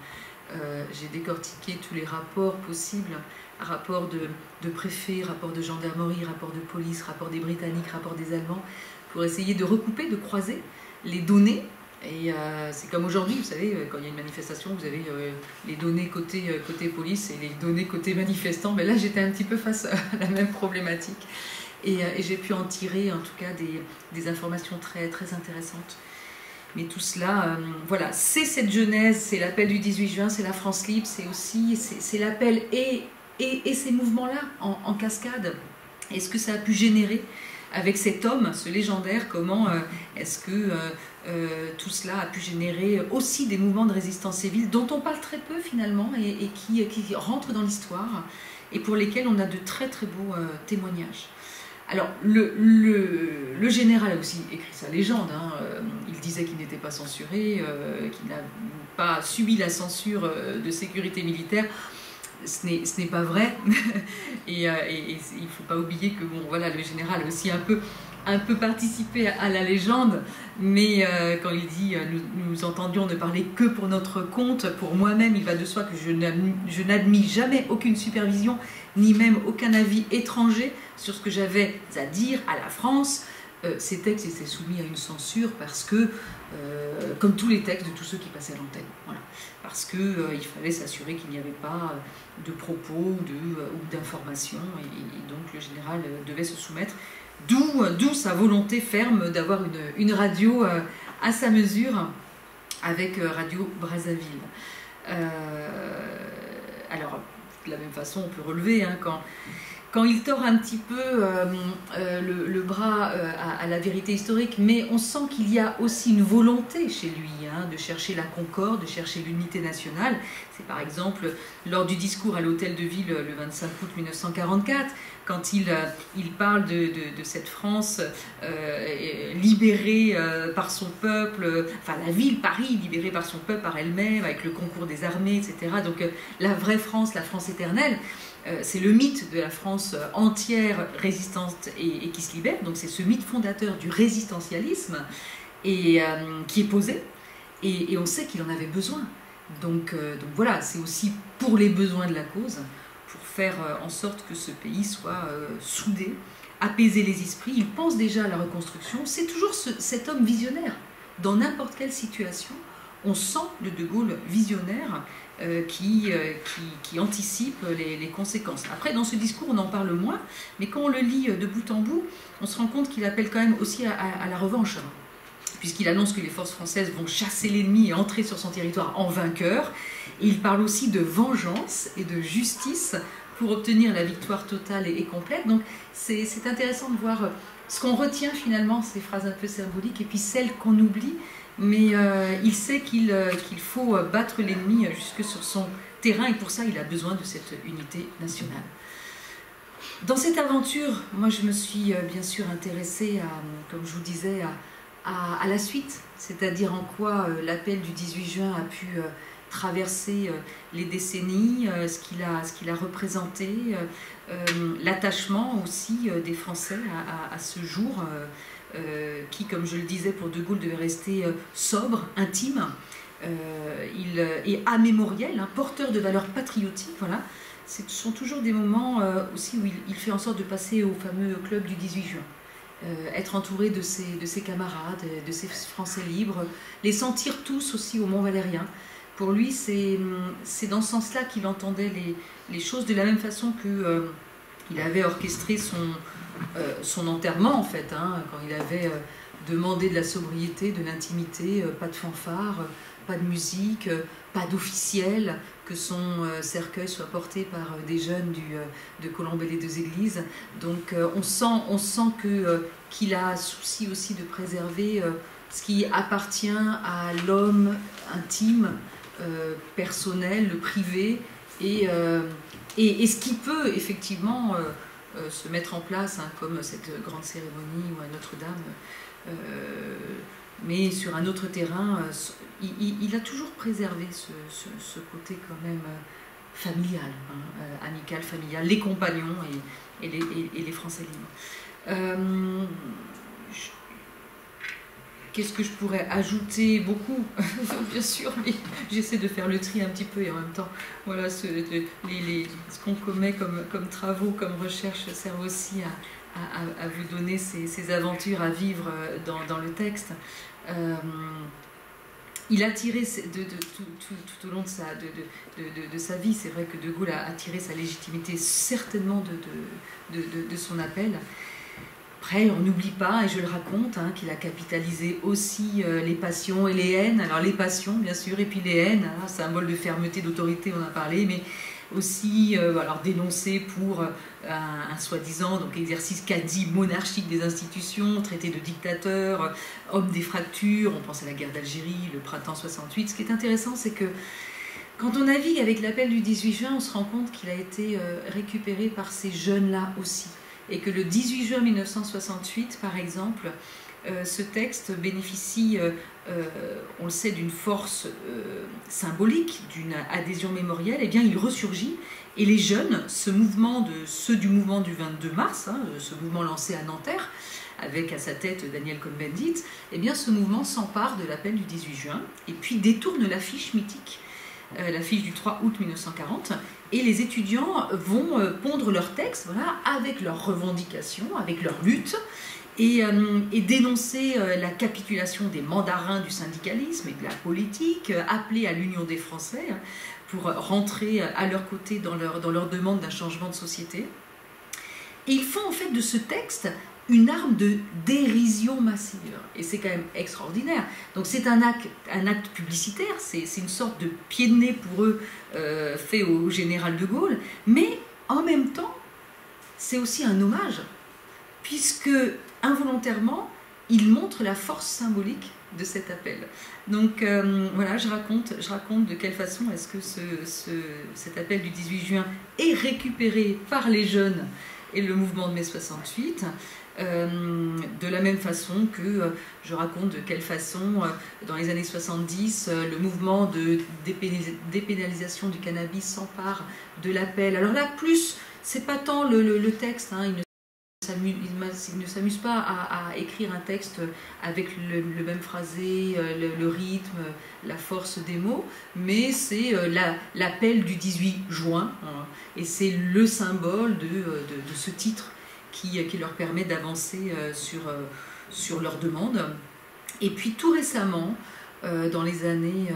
j'ai décortiqué tous les rapports possibles rapport de, de préfet, rapport de gendarmerie, rapport de police, rapport des Britanniques, rapport des Allemands, pour essayer de recouper, de croiser les données. Et euh, c'est comme aujourd'hui, vous savez, quand il y a une manifestation, vous avez euh, les données côté, euh, police et les données côté manifestant. Mais là, j'étais un petit peu face à la même problématique. Et, j'ai pu en tirer, en tout cas, des, informations très, très intéressantes. Mais tout cela, voilà, c'est cette genèse, c'est l'appel du 18 juin, c'est la France libre, c'est aussi, c'est l'appel et et, ces mouvements-là, en, cascade, est-ce que ça a pu générer avec cet homme, ce légendaire, comment euh, est-ce que euh, euh, tout cela a pu générer aussi des mouvements de résistance civile dont on parle très peu finalement et, qui, rentrent dans l'histoire et pour lesquels on a de très très beaux témoignages. Alors, le, général a aussi écrit sa légende. Hein, il disait qu'il n'était pas censuré, qu'il n'a pas subi la censure de sécurité militaire ce n'est pas vrai. et, euh, il ne faut pas oublier que bon, voilà, le général a aussi un peu, un peu participé à la légende, mais euh, quand il dit euh, nous, nous, entendions ne parler que pour notre compte, pour moi-même, il va de soi que je n'admis jamais aucune supervision, ni même aucun avis étranger sur ce que j'avais à dire à la France. ces textes étaient soumis à une censure parce que, comme tous les textes de tous ceux qui passaient à l'antenne, voilà. parce qu'il fallait s'assurer qu'il n'y avait pas de propos de, euh, ou d'informations, et, donc le général euh, devait se soumettre. D'où, euh, sa volonté ferme d'avoir une, radio à sa mesure avec Radio Brazzaville. alors, de la même façon, on peut relever hein, quand quand il tord un petit peu euh, euh, le, bras euh, à, la vérité historique, mais on sent qu'il y a aussi une volonté chez lui hein, de chercher la concorde, de chercher l'unité nationale. C'est par exemple lors du discours à l'hôtel de ville le 25 août 1944, quand il, il parle de, de, cette France libérée par son peuple, enfin la ville, Paris, libérée par son peuple, par elle-même, avec le concours des armées, etc. Donc la vraie France, la France éternelle. Euh, c'est le mythe de la France entière résistante et, qui se libère. Donc c'est ce mythe fondateur du résistentialisme et, euh, qui est posé. Et, on sait qu'il en avait besoin. Donc, euh, voilà, c'est aussi pour les besoins de la cause, pour faire en sorte que ce pays soit soudé, apaiser les esprits. Il pense déjà à la reconstruction. C'est toujours cet homme visionnaire. Dans n'importe quelle situation, on sent le De Gaulle visionnaire euh, qui, euh, qui, qui, anticipe les, conséquences. Après, dans ce discours, on en parle moins, mais quand on le lit de bout en bout, on se rend compte qu'il appelle quand même aussi à, la revanche, puisqu'il annonce que les forces françaises vont chasser l'ennemi et entrer sur son territoire en vainqueur. Et il parle aussi de vengeance et de justice pour obtenir la victoire totale et, complète. Donc c'est intéressant de voir ce qu'on retient finalement, ces phrases un peu symboliques, et puis celles qu'on oublie mais euh, il sait qu'il euh, faut euh, battre l'ennemi jusque sur son terrain et pour ça il a besoin de cette unité nationale. Dans cette aventure, moi je me suis bien sûr intéressée, à, comme je vous disais, à, à, la suite, c'est-à-dire en quoi l'appel du 18 juin a pu traverser les décennies, ce qu'il a, qu'il a, représenté, l'attachement aussi des Français à ce jour euh, qui, comme je le disais pour De Gaulle, devait rester euh, sobre, intime. Euh, il est amémoriel, hein, porteur de valeurs patriotiques. Voilà. Ce sont toujours des moments aussi où il, fait en sorte de passer au fameux club du 18 juin. être entouré de ses, de ses camarades, de ses Français libres, les sentir tous aussi au Mont Valérien. Pour lui, c'est dans ce sens-là qu'il entendait les, choses de la même façon que il avait orchestré son, euh, son enterrement, en fait, hein, quand il avait euh, demandé de la sobriété, de l'intimité, euh, pas de fanfare, pas de musique, pas d'officiel, que son cercueil soit porté par des jeunes de Colombe et les deux églises. Donc on sent, on sent que, qu'il a souci aussi de préserver ce qui appartient à l'homme intime, personnel, le privé, et, et, ce qui peut effectivement se mettre en place, hein, comme cette grande cérémonie ou à Notre-Dame, mais sur un autre terrain, il, a toujours préservé ce, côté quand même familial, hein, amical, familial, les compagnons et, les, et les, Français libres. Qu'est-ce que je pourrais ajouter Beaucoup, bien sûr, mais j'essaie de faire le tri un petit peu et en même temps, voilà, ce, qu'on commet comme, travaux, comme recherche servent aussi à, vous donner ces, aventures à vivre euh, dans, le texte. Euh, il a tiré de, tout, tout, au long de sa, de, sa vie, c'est vrai que De Gaulle a, a tiré sa légitimité certainement de, son appel. Après, on n'oublie pas, et je le raconte, hein, qu'il a capitalisé aussi euh, les passions et les haines. Alors les passions, bien sûr, et puis les haines, hein, symbole de fermeté, d'autorité, on a parlé, mais aussi euh, alors dénoncé pour euh, un, soi-disant donc exercice quasi monarchique des institutions, traité de dictateur, homme des fractures. On pense à la guerre d'Algérie, le printemps 68. Ce qui est intéressant, c'est que quand on navigue avec l'appel du 18 juin, on se rend compte qu'il a été récupéré par ces jeunes-là aussi et que le 18 juin 1968, par exemple, euh, ce texte bénéficie, euh, euh, on le sait, d'une force symbolique, d'une adhésion mémorielle, eh bien il ressurgit. Et les jeunes, ce mouvement ceux du mouvement du 22 mars, hein, ce mouvement lancé à Nanterre, avec à sa tête Daniel Cohn-Bendit, eh bien ce mouvement s'empare de l'appel du 18 juin et puis détourne l'affiche mythique l'affiche du 3 août 1940, et les étudiants vont euh, pondre leurs textes voilà, avec leurs revendications, avec leurs luttes, et, euh, dénoncer la capitulation des mandarins du syndicalisme et de la politique, appeler à l'union des Français hein, pour rentrer à leur côté dans leur, dans leur demande d'un changement de société. Et ils font en fait de ce texte une arme de dérision massive. Et c'est quand même extraordinaire. Donc c'est un acte, publicitaire, c'est une sorte de pied de nez pour eux euh, fait au général de Gaulle, mais en même temps, c'est aussi un hommage, puisque involontairement, il montre la force symbolique de cet appel. Donc euh, voilà, je raconte, je raconte de quelle façon est-ce que ce, cet appel du 18 juin est récupéré par les jeunes et le mouvement de mai 68. Euh, de la même façon que euh, je raconte de quelle façon, euh, dans les années 70, le mouvement de dépénalisation du cannabis s'empare de l'appel. Alors là, plus, c'est pas tant le, texte, hein, il ne s'amuse pas à, écrire un texte avec le, même phrasé, le, rythme, la force des mots, mais c'est l'appel du 18 juin, hein, et c'est le symbole de ce titre qui, leur permet d'avancer euh, sur, euh, sur leurs demandes. Et puis tout récemment, euh, dans les années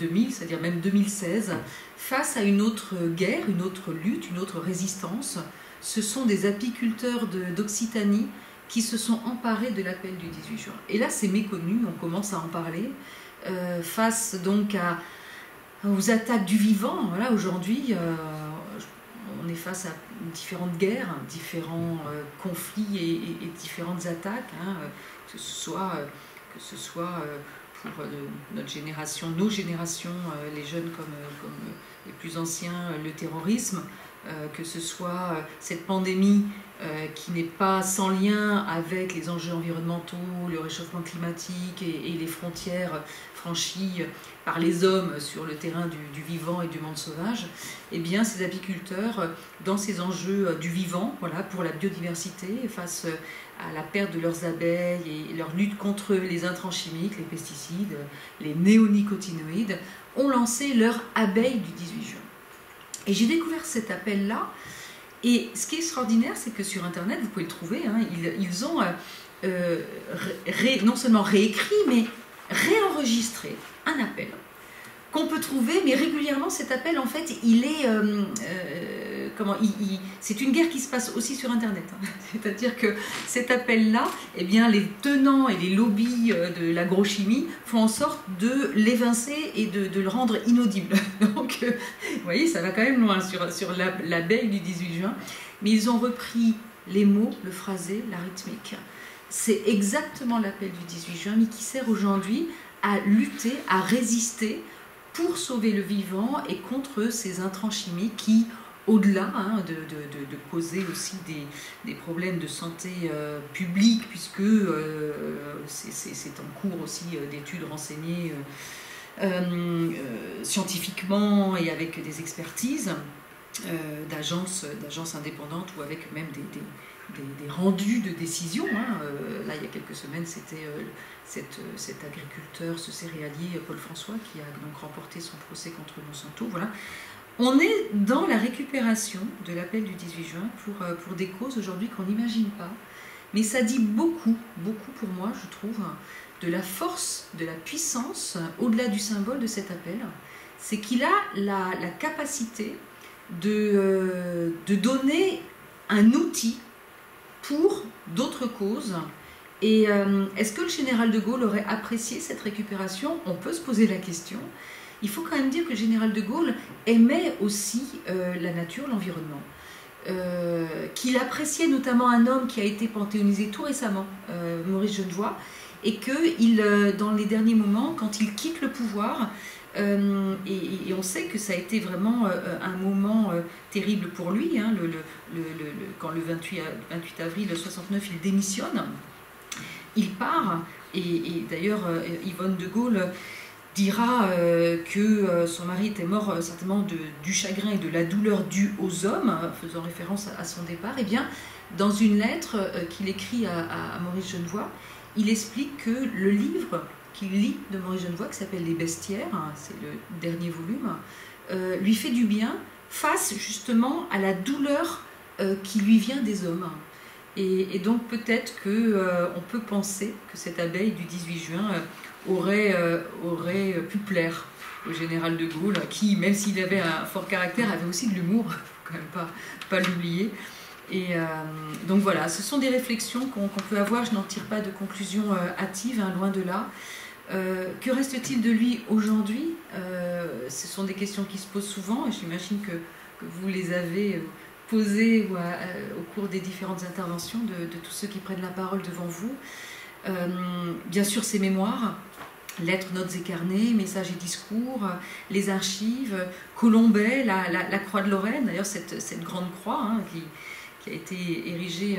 2000, c'est-à-dire même 2016, face à une autre guerre, une autre lutte, une autre résistance, ce sont des apiculteurs d'Occitanie qui se sont emparés de l'appel du 18 juin. Et là, c'est méconnu, on commence à en parler, face donc aux attaques du vivant. Voilà, aujourd'hui, on est face à différentes guerres, différents euh, conflits et, différentes attaques, hein, euh, que ce soit, euh, pour notre génération, nos générations, les jeunes comme les plus anciens, le terrorisme, que ce soit cette pandémie qui n'est pas sans lien avec les enjeux environnementaux, le réchauffement climatique et, les frontières franchies par les hommes sur le terrain du, vivant et du monde sauvage, eh bien, ces apiculteurs, dans ces enjeux du vivant, voilà, pour la biodiversité, face à la perte de leurs abeilles et leur lutte contre les intrants chimiques, les pesticides, les néonicotinoïdes, ont lancé leur abeille du 18 juin. Et j'ai découvert cet appel-là. Et ce qui est extraordinaire, c'est que sur Internet, vous pouvez le trouver, hein, ils, ont euh, non seulement réécrit, mais réenregistré un appel qu'on peut trouver, mais régulièrement cet appel, en fait, il est. Euh, euh, C'est une guerre qui se passe aussi sur Internet. Hein. C'est-à-dire que cet appel-là, eh bien, les tenants et les lobbies euh, de l'agrochimie font en sorte de l'évincer et de, le rendre inaudible. Donc, vous voyez, ça va quand même loin sur, sur l'abeille du 18 juin. Mais ils ont repris les mots, le phrasé, la rythmique. C'est exactement l'appel du 18 juin, mais qui sert aujourd'hui à lutter, à résister pour sauver le vivant et contre ces intrants chimiques qui au-delà hein, de, causer aussi des, problèmes de santé publique, puisque c'est en cours aussi d'études renseignées scientifiquement et avec des expertises d'agences indépendantes ou avec même des rendus de décision. Hein. Euh, là, il y a quelques semaines, c'était euh, cet, euh, cet, agriculteur, ce céréalier, Paul François, qui a donc remporté son procès contre Monsanto. Voilà. On est dans la récupération de l'appel du 18 juin pour, pour des causes aujourd'hui qu'on n'imagine pas. Mais ça dit beaucoup, beaucoup pour moi, je trouve, de la force, de la puissance, au-delà du symbole de cet appel. C'est qu'il a la, capacité de, de donner un outil pour d'autres causes. Et euh, est-ce que le général de Gaulle aurait apprécié cette récupération? On peut se poser la question. Il faut quand même dire que le général de Gaulle aimait aussi euh, la nature, l'environnement. Euh, qu'il appréciait notamment un homme qui a été panthéonisé tout récemment, Maurice Genevoix, et que il, dans les derniers moments, quand il quitte le pouvoir, euh, et, on sait que ça a été vraiment euh, un moment euh, terrible pour lui. Hein, quand le 28, 28, avril 69, il démissionne, il part. Et, d'ailleurs, Yvonne de Gaulle dira que son mari était mort certainement de, du chagrin et de la douleur due aux hommes, faisant référence à, son départ. Eh bien, dans une lettre qu'il écrit à, Maurice Genevoix, il explique que le livre qu'il lit de Maurice Genevoix, qui s'appelle Les Bestiaires, hein, c'est le dernier volume, euh, lui fait du bien face justement à la douleur euh, qui lui vient des hommes. Et, donc peut-être qu'on euh, peut penser que cette abeille du 18 juin aurait, aurait pu plaire au général de Gaulle, qui, même s'il avait un fort caractère, avait aussi de l'humour, faut quand même pas, pas l'oublier. Et donc voilà, ce sont des réflexions qu'on peut avoir, je n'en tire pas de conclusion hâtive, hein, loin de là. Euh, que reste-t-il de lui aujourd'hui? Euh, Ce sont des questions qui se posent souvent et j'imagine que, vous les avez euh, posées au cours des différentes interventions de, tous ceux qui prennent la parole devant vous. bien sûr, ses mémoires, lettres, notes et carnets, messages et discours, les archives, Colombet, la, Croix de Lorraine, d'ailleurs cette, grande croix hein, qui, a été érigée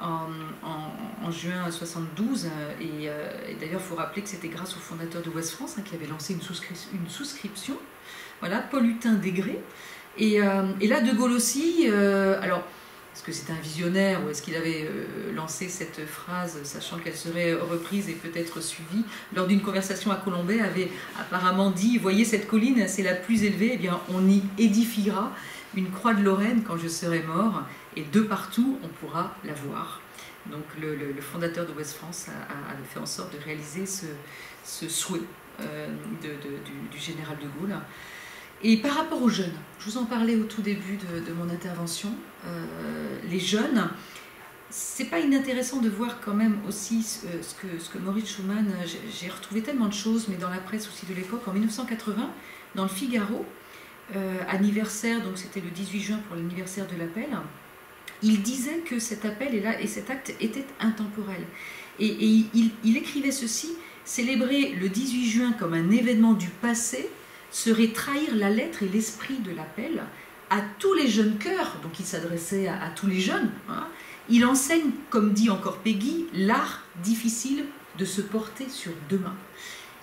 en, juin 72. Euh, euh, et, d'ailleurs, il faut rappeler que c'était grâce au fondateur de West France hein, qui avait lancé une, souscription. Voilà, Paul Hutin Degré. Et, euh, et, là, De Gaulle aussi, alors, est-ce que c'était un visionnaire ou est-ce qu'il avait lancé cette phrase, sachant qu'elle serait reprise et peut-être suivie lors d'une conversation à Colombay, avait apparemment dit Voyez cette colline, c'est la plus élevée, eh bien, on y édifiera une croix de Lorraine quand je serai mort et de partout, on pourra la voir. Donc le, fondateur de West France a, fait en sorte de réaliser ce, souhait euh, du, général de Gaulle. Et par rapport aux jeunes, je vous en parlais au tout début de, mon intervention, euh, les jeunes, c'est pas inintéressant de voir quand même aussi ce, que, ce que Maurice Schumann, j'ai retrouvé tellement de choses, mais dans la presse aussi de l'époque, en 1980, dans le Figaro, euh, anniversaire, donc c'était le 18 juin pour l'anniversaire de l'appel, il disait que cet appel et, cet acte était intemporel. Et, il, écrivait ceci célébrer le 18 juin comme un événement du passé serait trahir la lettre et l'esprit de l'appel à tous les jeunes cœurs, donc il s'adressait à, tous les jeunes. Hein. Il enseigne, comme dit encore Peggy, l'art difficile de se porter sur demain.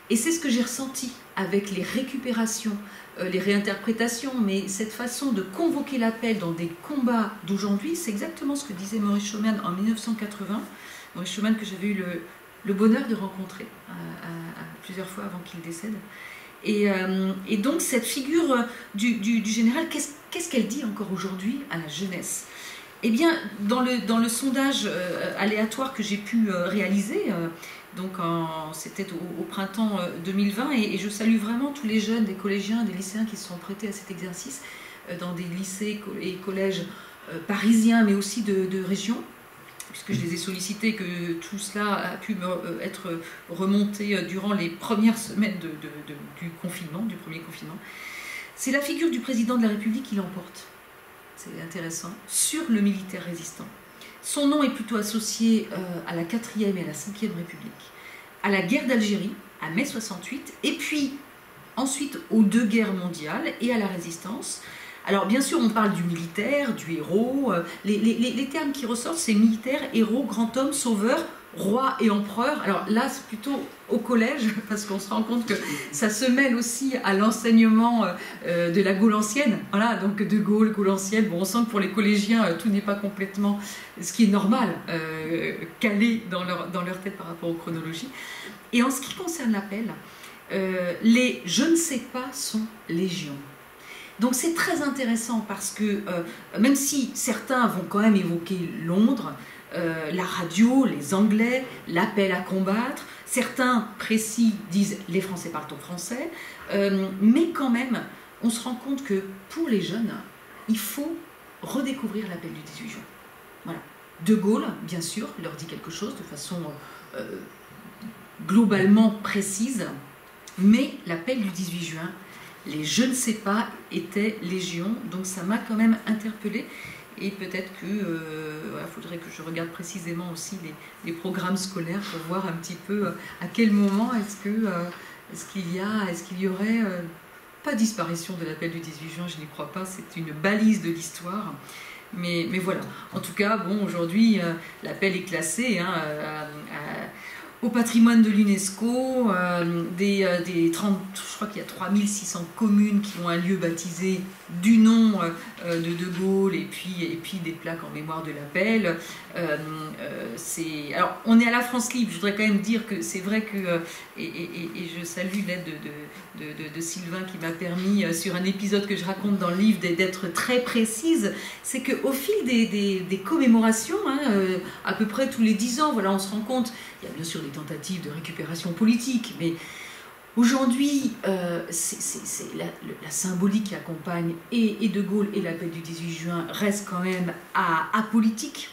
Et c'est ce que j'ai ressenti avec les récupérations, euh, les réinterprétations, mais cette façon de convoquer l'appel dans des combats d'aujourd'hui, c'est exactement ce que disait Maurice Schumann en 1980. Maurice Schumann que j'avais eu le, bonheur de rencontrer plusieurs fois avant qu'il décède. Et, euh, donc cette figure du, général, qu'est-ce qu'elle dit encore aujourd'hui à la jeunesse? Eh bien, dans le, dans le sondage euh, aléatoire que j'ai pu réaliser, donc c'était au, printemps 2020 euh, et, je salue vraiment tous les jeunes, des collégiens, des lycéens qui se sont prêtés à cet exercice euh, dans des lycées et collèges euh, parisiens mais aussi de, de puisque je les ai sollicités, que tout cela a pu être remonté durant les premières semaines du confinement, du premier confinement. C'est la figure du président de la République qui l'emporte, c'est intéressant, sur le militaire résistant. Son nom est plutôt associé euh, à la 4e et à la 5e République, à la guerre d'Algérie, à mai 68, et puis ensuite aux deux guerres mondiales et à la résistance, Alors bien sûr, on parle du militaire, du héros. euh, les, termes qui ressortent, c'est militaire, héros, grand homme, sauveur, roi et empereur. Alors là, c'est plutôt au collège, parce qu'on se rend compte que ça se mêle aussi à l'enseignement euh, euh, de la Gaule ancienne. Voilà, donc de Gaulle, Gaule ancienne. Bon, on sent que pour les collégiens, tout n'est pas complètement, ce qui est normal, calé dans leur, tête par rapport aux chronologies. Et en ce qui concerne l'appel, les je ne sais pas sont légion. Donc c'est très intéressant parce que euh, même si certains vont quand même évoquer Londres, euh, la radio, les Anglais, l'appel à combattre, certains précis disent les Français parlent au français, euh, mais quand même on se rend compte que pour les jeunes, il faut redécouvrir l'appel du 18 juin. Voilà. De Gaulle, bien sûr, leur dit quelque chose de façon globalement précise, mais l'appel du 18 juin, les je ne sais pas étaient légion, donc ça m'a quand même interpellée. Et peut-être que euh, faudrait que je regarde précisément aussi les, programmes scolaires pour voir un petit peu euh, à quel moment est-ce que euh, est-ce qu'il y a est-ce qu'il y aurait pas disparition de l'appel du 18 juin, je n'y crois pas, c'est une balise de l'histoire. Mais, mais voilà, en tout cas, bon, aujourd'hui, l'appel est classé hein, au patrimoine de l'UNESCO, euh, des, euh, des 30, je crois qu'il y a 3600 communes qui ont un lieu baptisé du nom euh, de De Gaulle et puis, et puis des plaques en mémoire de l'appel. Alors, on est à la France libre, je voudrais quand même dire que c'est vrai que, et, et- je salue l'aide de, de, Sylvain qui m'a permis, sur un épisode que je raconte dans le livre, d'être- très précise, c'est qu'au fil des, des- commémorations, hein, à peu près tous les 10 ans, voilà, on se rend compte, il y a bien sûr des tentatives de récupération politique, mais aujourd'hui, euh, c'est- la, la symbolique qui accompagne et, De Gaulle et l'appel du 18 juin reste quand même à, apolitique.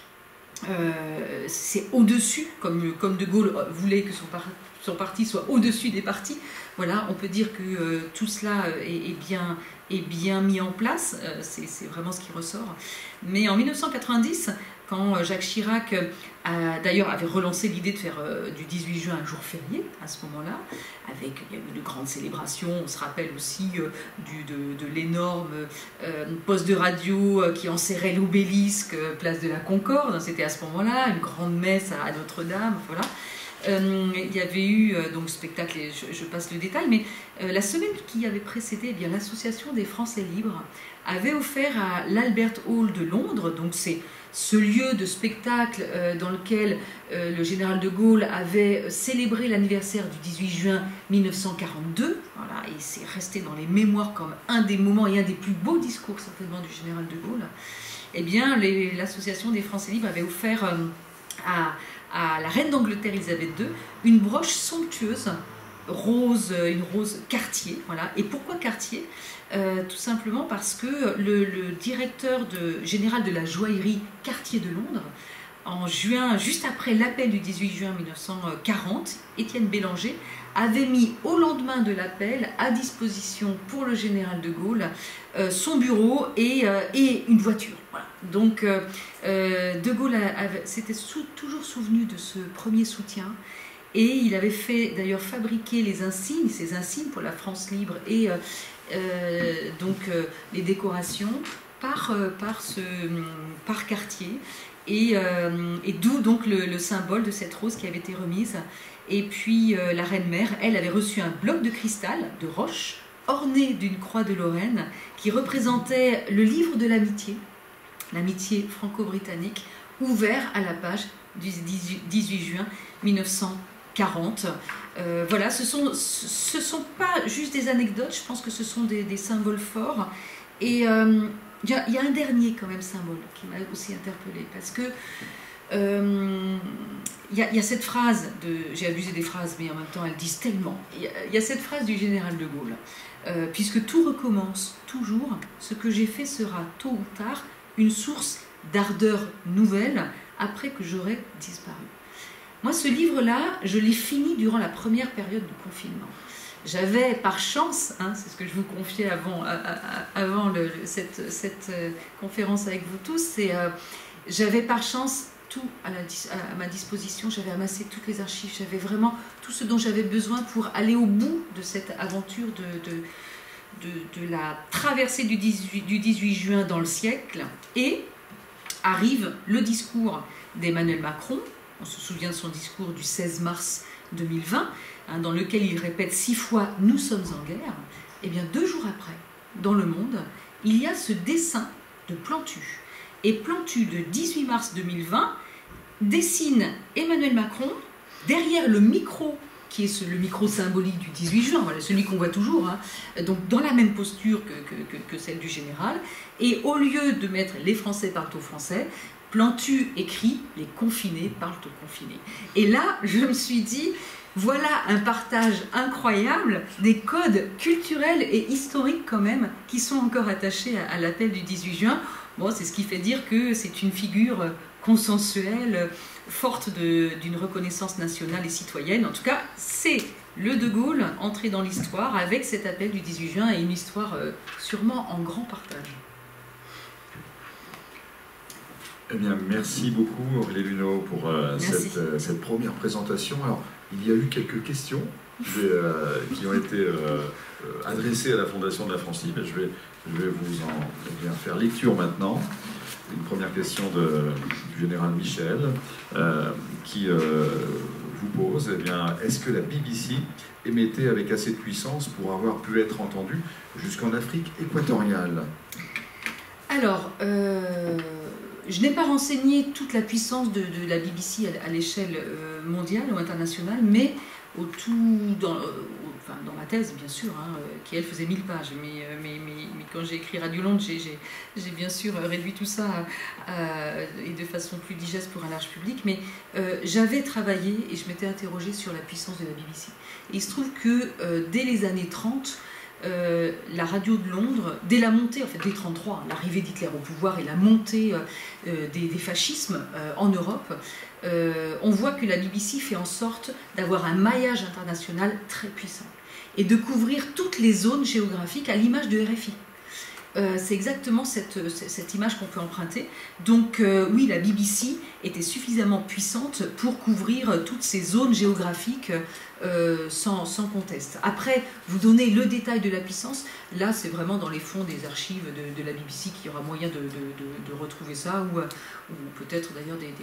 Euh, c'est au-dessus, comme, comme De Gaulle voulait que son, par- son parti soit au-dessus des partis. Voilà, on peut dire que euh, tout cela euh, est, bien, est bien mis en place, euh, c'est vraiment ce qui ressort. Mais en 1990, quand euh, Jacques Chirac, euh, d'ailleurs, avait relancé l'idée de faire euh, du 18 juin un jour férié à ce moment-là, avec il y a eu de grandes célébrations, on se rappelle aussi de, l'énorme poste de radio qui enserrait l'obélisque, place de la Concorde, c'était à ce moment-là, une grande messe à, Notre-Dame, voilà. Il y avait eu donc spectacle, et je, passe le détail, mais la semaine qui avait précédé, eh l'association des Français libres avait offert à l'Albert Hall de Londres, donc c'est ce lieu de spectacle euh, dans lequel euh, le général de Gaulle avait célébré l'anniversaire du 18 juin 1942, voilà, et c'est resté dans les mémoires comme un des moments et un des plus beaux discours certainement du général de Gaulle. Eh bien, l'association des Français libres avait offert euh, à la reine d'Angleterre Elisabeth II une broche somptueuse, rose, une rose quartier. Voilà. Et pourquoi quartier Euh, Tout simplement parce que le, directeur général de la joaillerie Cartier de Londres, en juin, juste après l'appel du 18 juin 1940, Étienne Bélanger avait mis au lendemain de l'appel à disposition pour le général de Gaulle euh, son bureau et, euh, une voiture. Donc de Gaulle s'était toujours souvenu de ce premier soutien et il avait fait d'ailleurs fabriquer les insignes, ces insignes pour la France libre et euh, donc euh, les décorations, par, euh, par, ce, mm, par quartier. Et, d'où donc le, symbole de cette rose qui avait été remise. Et puis la reine-mère, elle avait reçu un bloc de cristal, de roche, orné d'une croix de Lorraine qui représentait le livre de l'amitié, l'amitié franco-britannique, ouvert à la page du 18 juin 1900. 40. Euh, voilà, ce ne sont, ce sont pas juste des anecdotes, je pense que ce sont des, symboles forts. Et euh, il y, a un dernier quand même symbole qui m'a aussi interpellée, parce que euh, il y, a cette phrase, de, j'ai abusé des phrases, mais en même temps elles disent tellement, il y, a cette phrase du général de Gaulle, puisque tout recommence toujours, ce que j'ai fait sera tôt ou tard une source d'ardeur nouvelle après que j'aurai disparu. Moi, ce livre-là, je l'ai fini durant la première période de confinement. J'avais par chance, hein, c'est ce que je vous confiais avant, le- le- cette, euh, conférence avec vous tous, euh, j'avais par chance tout à, ma disposition, j'avais amassé toutes les archives, j'avais vraiment tout ce dont j'avais besoin pour aller au bout de cette aventure de, la traversée du 18, du 18 juin dans le siècle et arrive le discours d'Emmanuel Macron. On se souvient de son discours du 16 mars 2020, hein, dans lequel il répète six fois Nous sommes en guerre. Et bien deux jours après, dans le monde, il y a ce dessin de Plantu. Et Plantu de 18 mars 2020 dessine Emmanuel Macron derrière le micro qui est le micro symbolique du 18 juin, celui qu'on voit toujours, hein. donc dans la même posture que, que, celle du général. Et au lieu de mettre les Français parlent au français, Plantu écrit les confinés parlent aux confinés. Et là, je me suis dit, voilà un partage incroyable des codes culturels et historiques quand même qui sont encore attachés à, l'appel du 18 juin. Bon, c'est ce qui fait dire que c'est une figure consensuelle, forte d'une reconnaissance nationale et citoyenne. En tout cas, c'est le De Gaulle entré dans l'histoire avec cet appel du 18 juin et une histoire euh, sûrement en grand partage. Eh bien, merci beaucoup Aurélie Luneau pour euh, euh, cette, première présentation. Alors, il y a eu quelques questions qui ont été adressées à la Fondation de la France Libre. Je vais, je vais vous en eh bien, faire lecture maintenant une première question de, du général Michel euh, qui euh, vous pose eh bien, est-ce que la BBC émettait avec assez de puissance pour avoir pu être entendue jusqu'en Afrique équatoriale? Alors, euh, je n'ai pas renseigné toute la puissance de, la BBC à, l'échelle mondiale ou internationale, mais au tout, dans, dans ma thèse bien sûr, hein, euh, qui elle faisait 1000 pages, mais, euh, mais, mais, mais quand j'ai écrit Radio Londres, j'ai bien sûr réduit tout ça et de façon plus digeste pour un large public, mais euh, j'avais travaillé et je m'étais interrogée sur la puissance de la BBC. Il se trouve que dès les années 30, la radio de Londres, dès la montée, en fait dès 33, l'arrivée d'Hitler au pouvoir et la montée des, des, fascismes en Europe, on voit que la BBC fait en sorte d'avoir un maillage international très puissant et de couvrir toutes les zones géographiques à l'image de RFI. Euh, c'est exactement cette, cette image qu'on peut emprunter. Donc euh, oui, la BBC était suffisamment puissante pour couvrir toutes ces zones géographiques euh, sans, sans, conteste. Après, vous donner le détail de la puissance, là c'est vraiment dans les fonds des archives de, la BBC qu'il y aura moyen de, de, retrouver ça, ou, peut-être d'ailleurs des,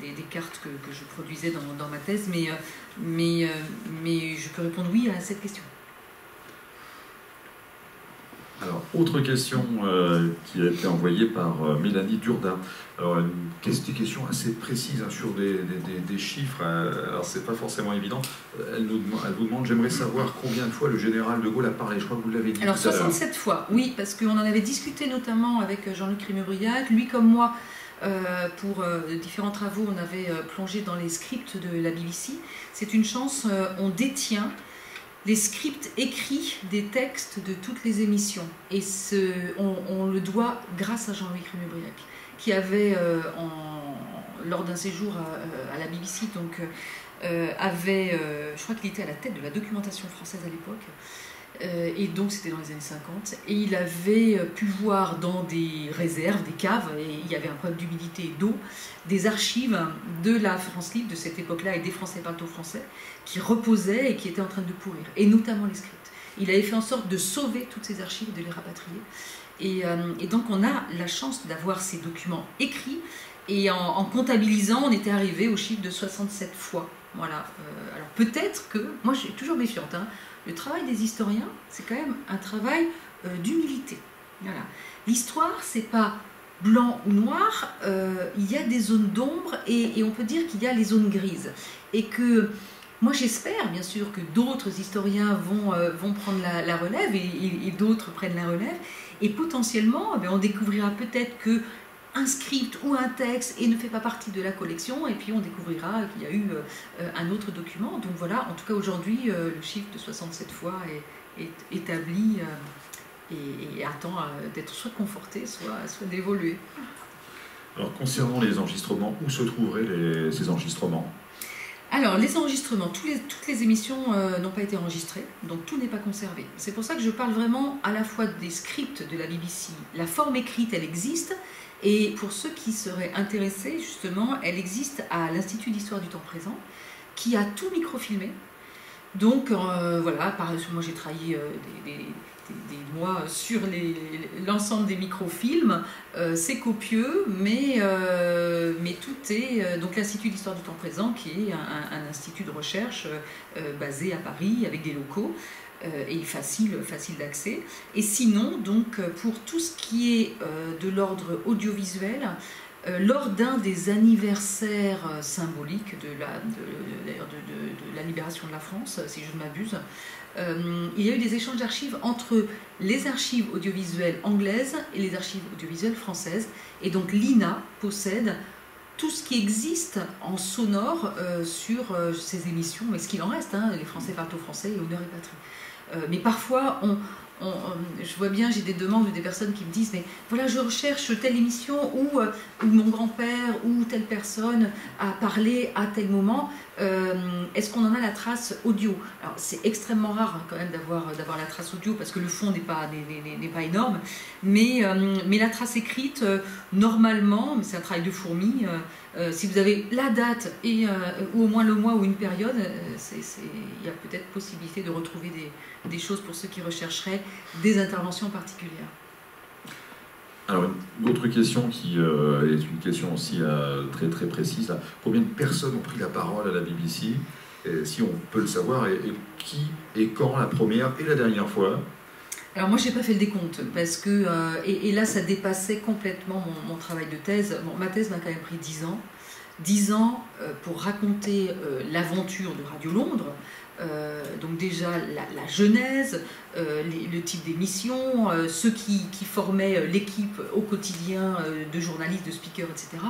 des, des, cartes que, que, je produisais dans, dans ma thèse, mais, mais, mais je peux répondre oui à cette question. Alors, autre question euh, qui a été envoyée par euh, Mélanie Durda. Alors, une question, assez précise hein, sur des, des, chiffres. Euh, alors, c'est pas forcément évident. Elle, nous, elle vous demande j'aimerais savoir combien de fois le général de Gaulle a parlé. Je crois que vous l'avez dit. Alors, 67 fois, oui, parce qu'on en avait discuté notamment avec Jean-Luc Rimebriac. Lui, comme moi, pour différents travaux, on avait plongé dans les scripts de la BBC. C'est une chance, on détient les scripts écrits des textes de toutes les émissions. Et on, le doit grâce à Jean-Louis Crimebriac, qui avait, euh, lors d'un séjour à, la BBC, donc, euh, avait, euh, je crois qu'il était à la tête de la documentation française à l'époque, et donc c'était dans les années 50, et il avait pu voir dans des réserves, des caves, et il y avait un problème d'humidité et d'eau, des archives de la France libre de cette époque-là et des Français partout français qui reposaient et qui étaient en train de pourrir, et notamment les scripts. Il avait fait en sorte de sauver toutes ces archives et de les rapatrier. Et, euh, donc on a la chance d'avoir ces documents écrits, et en, comptabilisant, on était arrivé au chiffre de 67 fois. Voilà. Euh, alors peut-être que, moi je suis toujours méfiante, hein, le travail des historiens, c'est quand même un travail euh, d'humilité. Voilà. L'histoire, c'est pas blanc ou noir, il y a des zones d'ombre et, et, on peut dire qu'il y a les zones grises. Et que moi, j'espère bien sûr que d'autres historiens vont, euh, vont prendre la, relève et, d'autres prennent la relève. Et potentiellement, eh on découvrira peut-être que un script ou un texte et ne fait pas partie de la collection, et puis on découvrira qu'il y a eu euh, un autre document. Donc voilà, en tout cas aujourd'hui, euh, le chiffre de 67 fois est, établi et, attend d'être soit conforté, soit, soit d'évoluer. Alors concernant les enregistrements, où se trouveraient ces enregistrements? Alors, les enregistrements, toutes les émissions euh, n'ont pas été enregistrées, donc tout n'est pas conservé. C'est pour ça que je parle vraiment à la fois des scripts de la BBC. La forme écrite, elle existe, et pour ceux qui seraient intéressés, justement, elle existe à l'Institut d'histoire du temps présent, qui a tout microfilmé. Donc, euh, voilà, par, moi j'ai travaillé euh, des mois sur l'ensemble des microfilms. c'est copieux, mais tout est. donc l'Institut d'histoire du temps présent, qui est un, institut de recherche basé à Paris avec des locaux et facile, facile d'accès. Et sinon, donc, pour tout ce qui est de l'ordre audiovisuel, euh, lors d'un des anniversaires euh, symboliques de la, de, la, libération de la France, si je ne m'abuse, euh, il y a eu des échanges d'archives entre les archives audiovisuelles anglaises et les archives audiovisuelles françaises. Et donc l'INA possède tout ce qui existe en sonore sur ces émissions, mais ce qu'il en reste, hein, les Français parlent au français et honneur et patrie. Mais parfois, je vois bien, j'ai des demandes de des personnes qui me disent Mais voilà, je recherche telle émission où, euh, où mon grand-père ou telle personne a parlé à tel moment. Euh, est-ce qu'on en a la trace audio? Alors, c'est extrêmement rare hein, quand même d'avoir, la trace audio parce que le fond n'est pas, pas énorme. Mais, euh, mais la trace écrite, normalement, c'est un travail de fourmi. Si vous avez la date et, ou au moins le mois ou une période, il y a peut-être possibilité de retrouver des choses pour ceux qui rechercheraient des interventions particulières. Alors, une autre question qui euh, est une question aussi euh, très très précise. Combien de personnes ont pris la parole à la BBC Si on peut le savoir, et, qui et quand la première et la dernière fois? Alors moi, je n'ai pas fait le décompte, parce que, euh, et, là, ça dépassait complètement mon, travail de thèse. Bon, ma thèse m'a quand même pris 10 ans. 10 ans pour raconter l'aventure de Radio Londres, euh, donc déjà la, genèse, euh, le type d'émission, euh, ceux qui, formaient l'équipe au quotidien de journalistes, de speakers, etc.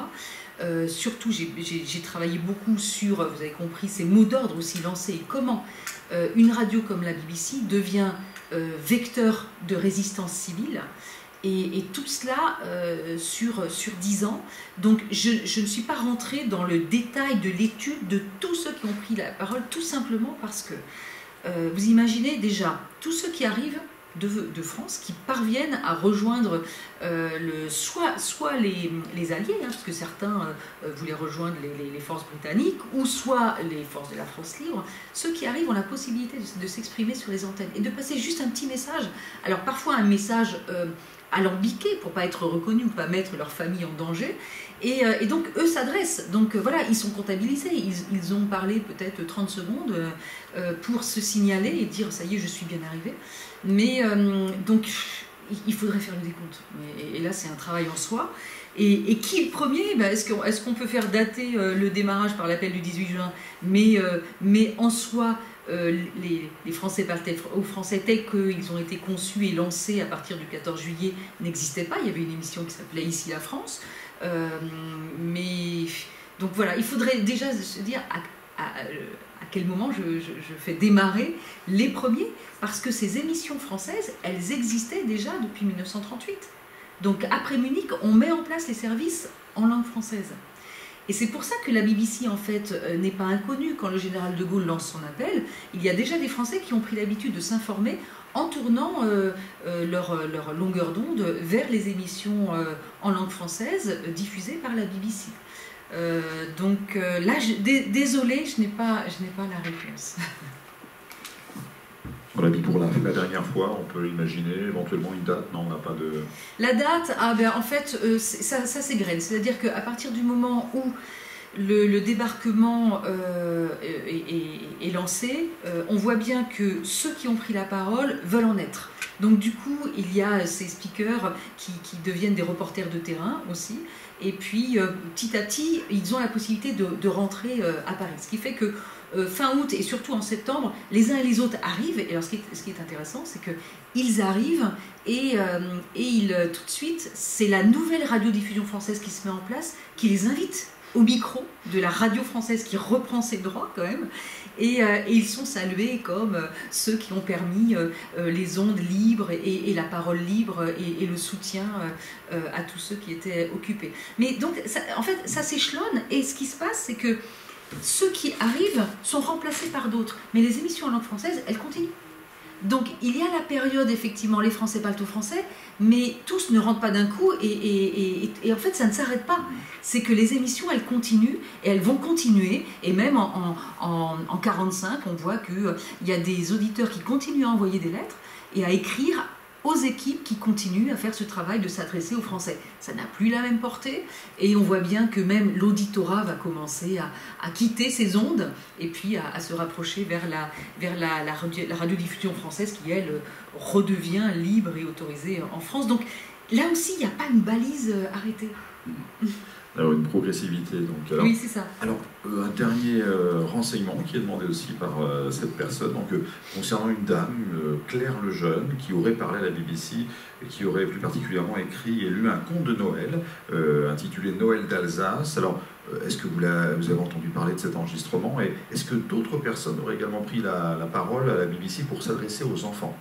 surtout, j'ai travaillé beaucoup sur, vous avez compris, ces mots d'ordre aussi lancés comment une radio comme la BBC devient vecteur de résistance civile. Et, tout cela euh, sur, sur 10 ans. Donc je, ne suis pas rentrée dans le détail de l'étude de tous ceux qui ont pris la parole, tout simplement parce que euh, vous imaginez déjà tous ceux qui arrivent de, France, qui parviennent à rejoindre euh, le, soit, soit les, les alliés, hein, parce que certains voulaient rejoindre les, les, forces britanniques, ou soit les forces de la France libre, ceux qui arrivent ont la possibilité de, s'exprimer sur les antennes et de passer juste un petit message. Alors parfois un message alambiqués pour pas être reconnus ou pas mettre leur famille en danger. Et, euh, donc eux s'adressent. Donc euh, voilà, ils sont comptabilisés. Ils, ont parlé peut-être 30 secondes euh, pour se signaler et dire ça y est, je suis bien arrivé. Mais donc il faudrait faire le décompte. Et, là, c'est un travail en soi. Et, qui le premier ben, Est-ce qu'on peut faire dater le démarrage par l'appel du 18 juin? Mais, mais en soi, euh, les, Français aux Français tels qu'ils ont été conçus et lancés à partir du 14 juillet n'existaient pas. Il y avait une émission qui s'appelait Ici la France. Euh, mais donc voilà, il faudrait déjà se dire à, quel moment je, fais démarrer les premiers, parce que ces émissions françaises, elles existaient déjà depuis 1938. Donc après Munich, on met en place les services en langue française. Et c'est pour ça que la BBC, en fait, euh, n'est pas inconnue. Quand le général de Gaulle lance son appel, il y a déjà des Français qui ont pris l'habitude de s'informer en tournant euh, euh, leur, longueur d'onde vers les émissions en langue française diffusées par la BBC. Donc là, désolé, je n'ai pas, je pas la réponse. On l'a mis pour la, la, dernière fois, on peut imaginer éventuellement une date. Non, on n'a pas de. La date, ah ben, en fait, euh, ça, ça s'égrène. C'est-à-dire qu'à partir du moment où le, débarquement euh, est, lancé, euh, on voit bien que ceux qui ont pris la parole veulent en être. Donc du coup, il y a ces speakers qui, deviennent des reporters de terrain aussi. Et puis, petit à petit, ils ont la possibilité de, rentrer à Paris. Ce qui fait que euh, fin août et surtout en septembre, les uns et les autres arrivent. Et alors, ce qui est, intéressant, c'est qu'ils arrivent et, euh, et euh, tout de suite, c'est la nouvelle radiodiffusion française qui se met en place, qui les invite au micro de la radio française qui reprend ses droits quand même. Et, ils sont salués comme ceux qui ont permis les ondes libres et, la parole libre et, le soutien à tous ceux qui étaient occupés. Mais donc, en fait, ça s'échelonne et ce qui se passe, c'est que ceux qui arrivent sont remplacés par d'autres. Mais les émissions en langue française, elles continuent. Donc il y a la période, effectivement, les Français parlent au français, mais tous ne rentrent pas d'un coup et, en fait ça ne s'arrête pas. C'est que les émissions, elles continuent et elles vont continuer. Et même en, en, 45, on voit qu'il euh, y a des auditeurs qui continuent à envoyer des lettres. et à écrire aux équipes qui continuent à faire ce travail de s'adresser aux Français. Ça n'a plus la même portée et on voit bien que même l'auditorat va commencer à, quitter ses ondes et puis à, se rapprocher vers, la, vers la, la, radiodiffusion française qui, elle, redevient libre et autorisée en France. Donc là aussi, il n'y a pas une balise euh, arrêtée. Alors, une progressivité. Donc, oui, c'est ça. Alors, euh, un dernier euh, renseignement qui est demandé aussi par euh, cette personne, donc, concernant une dame, Claire Lejeune, qui aurait parlé à la BBC et qui aurait plus particulièrement écrit et lu un conte de Noël intitulé Noël d'Alsace. Alors, est-ce que vous, vous, avez entendu parler de cet enregistrement et est-ce que d'autres personnes auraient également pris la, la parole à la BBC pour s'adresser aux enfants?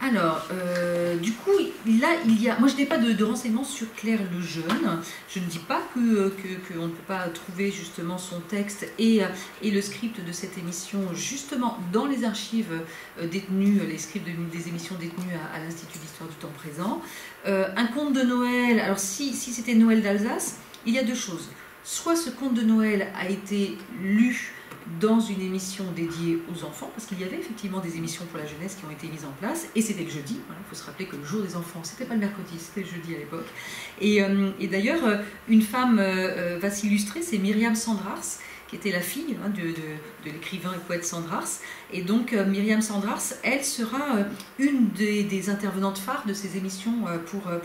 Alors, euh, du coup, là, il y a. Moi, je n'ai pas de, renseignements sur Claire le Jeune. Je ne dis pas qu'on que, que ne peut pas trouver justement son texte et, et, le script de cette émission, justement, dans les archives euh, détenues, les scripts des émissions détenues à, l'Institut d'histoire du temps présent. Euh, un conte de Noël. Alors, si, si c'était Noël d'Alsace, il y a deux choses. Soit ce conte de Noël a été lu dans une émission dédiée aux enfants, parce qu'il y avait effectivement des émissions pour la jeunesse qui ont été mises en place, et c'était le jeudi. Il faut se rappeler que le jour des enfants, c'était pas le mercredi, c'était le jeudi à l'époque. Et, euh, d'ailleurs, euh, une femme euh, va s'illustrer, c'est Myriam Sandrars, qui était la fille hein, de, l'écrivain et poète Sandrars. Et donc, Myriam Sandrars, elle sera une des, intervenantes phares de ces émissions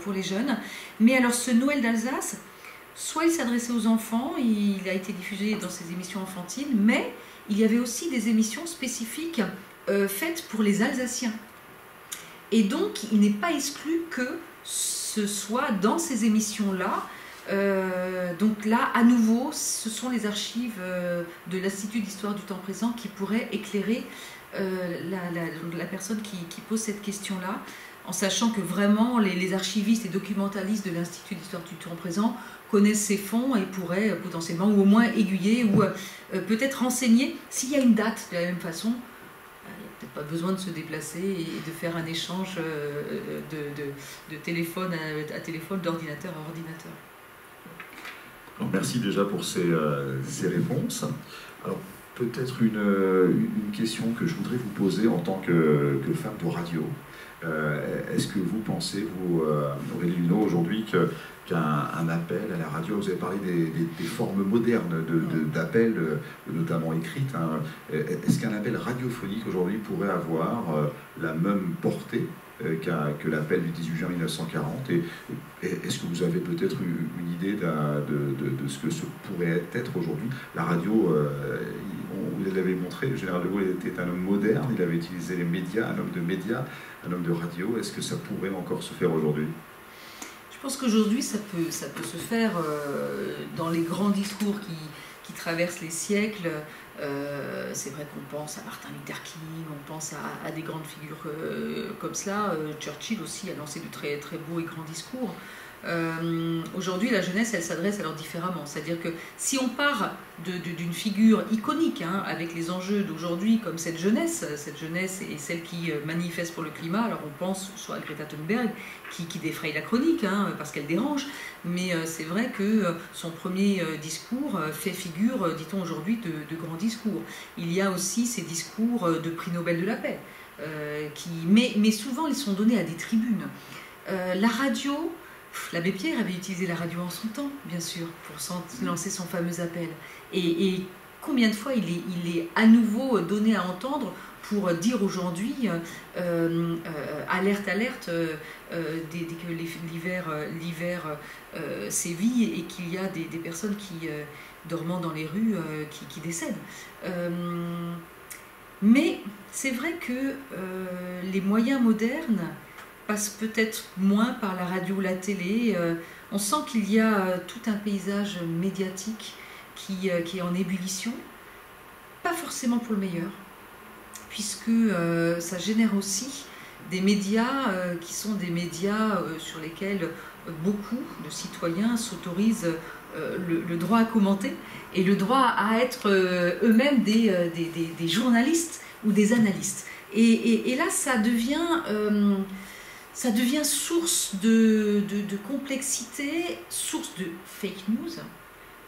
pour les jeunes. Mais alors, ce Noël d'Alsace, soit il s'adressait aux enfants, il a été diffusé dans ses émissions enfantines, mais il y avait aussi des émissions spécifiques euh, faites pour les Alsaciens. Et donc, il n'est pas exclu que ce soit dans ces émissions-là. Euh, donc là, à nouveau, ce sont les archives euh, de l'Institut d'histoire du temps présent qui pourraient éclairer la, personne qui, pose cette question-là, en sachant que vraiment les, archivistes et documentalistes de l'Institut d'histoire du temps présent connaissent ces fonds et pourraient euh, potentiellement, ou au moins aiguiller, ou euh, euh, peut-être renseigner s'il y a une date de la même façon. Il n'y a peut-être pas besoin de se déplacer et de faire un échange de, téléphone à, téléphone, d'ordinateur à ordinateur. merci déjà pour ces, réponses. Alors, peut-être une, question que je voudrais vous poser en tant que, femme de radio. Est-ce que vous pensez, vous, Aurélie Luneau, aujourd'hui, que qu'un appel à la radio. Vous avez parlé des, formes modernes d'appels, euh, notamment écrites. Hein. Est-ce qu'un appel radiophonique aujourd'hui pourrait avoir euh, la même portée euh, que l'appel du 18 juin 1940 Et, est-ce que vous avez peut-être une, idée de, ce que ce pourrait être aujourd'hui? La radio, vous l'avez montré, le général de Gaulle était un homme moderne, il avait utilisé les médias, un homme de médias, un homme de radio. Est-ce que ça pourrait encore se faire aujourd'hui? Pense qu'aujourd'hui, ça peut, ça peut se faire euh, dans les grands discours qui, qui traversent les siècles. Euh, c'est vrai qu'on pense à Martin Luther King, on pense à, des grandes figures euh, comme cela. Churchill aussi a lancé de très, très beaux et grands discours. Euh, aujourd'hui, la jeunesse, elle s'adresse alors différemment. C'est-à-dire que si on part d'une figure iconique, hein, avec les enjeux d'aujourd'hui, comme cette jeunesse, cette jeunesse est celle qui euh, manifeste pour le climat, alors on pense soit à Greta Thunberg, qui, défraye la chronique, hein, parce qu'elle dérange, mais euh, c'est vrai que son premier discours fait figure, dit-on aujourd'hui, de, de grands discours. Il y a aussi ces discours de prix Nobel de la paix, mais souvent ils sont donnés à des tribunes. la radio, L'abbé Pierre avait utilisé la radio en son temps, bien sûr, pour lancer son fameux appel. Et, combien de fois il est, à nouveau donné à entendre pour dire aujourd'hui euh, euh, alerte, alerte, euh, dès, que l'hiver, sévit et qu'il y a des, personnes qui, dormant dans les rues, qui, décèdent. mais c'est vrai que les moyens modernes passe peut-être moins par la radio ou la télé. Euh, on sent qu'il y a euh, tout un paysage médiatique qui, euh, qui, est en ébullition, pas forcément pour le meilleur, puisque ça génère aussi des médias qui sont des médias sur lesquels beaucoup de citoyens s'autorisent le, droit à commenter et le droit à être eux-mêmes des, des, des, journalistes ou des analystes. Et, et, là, ça devient ça devient source de, de, complexité, source de fake news,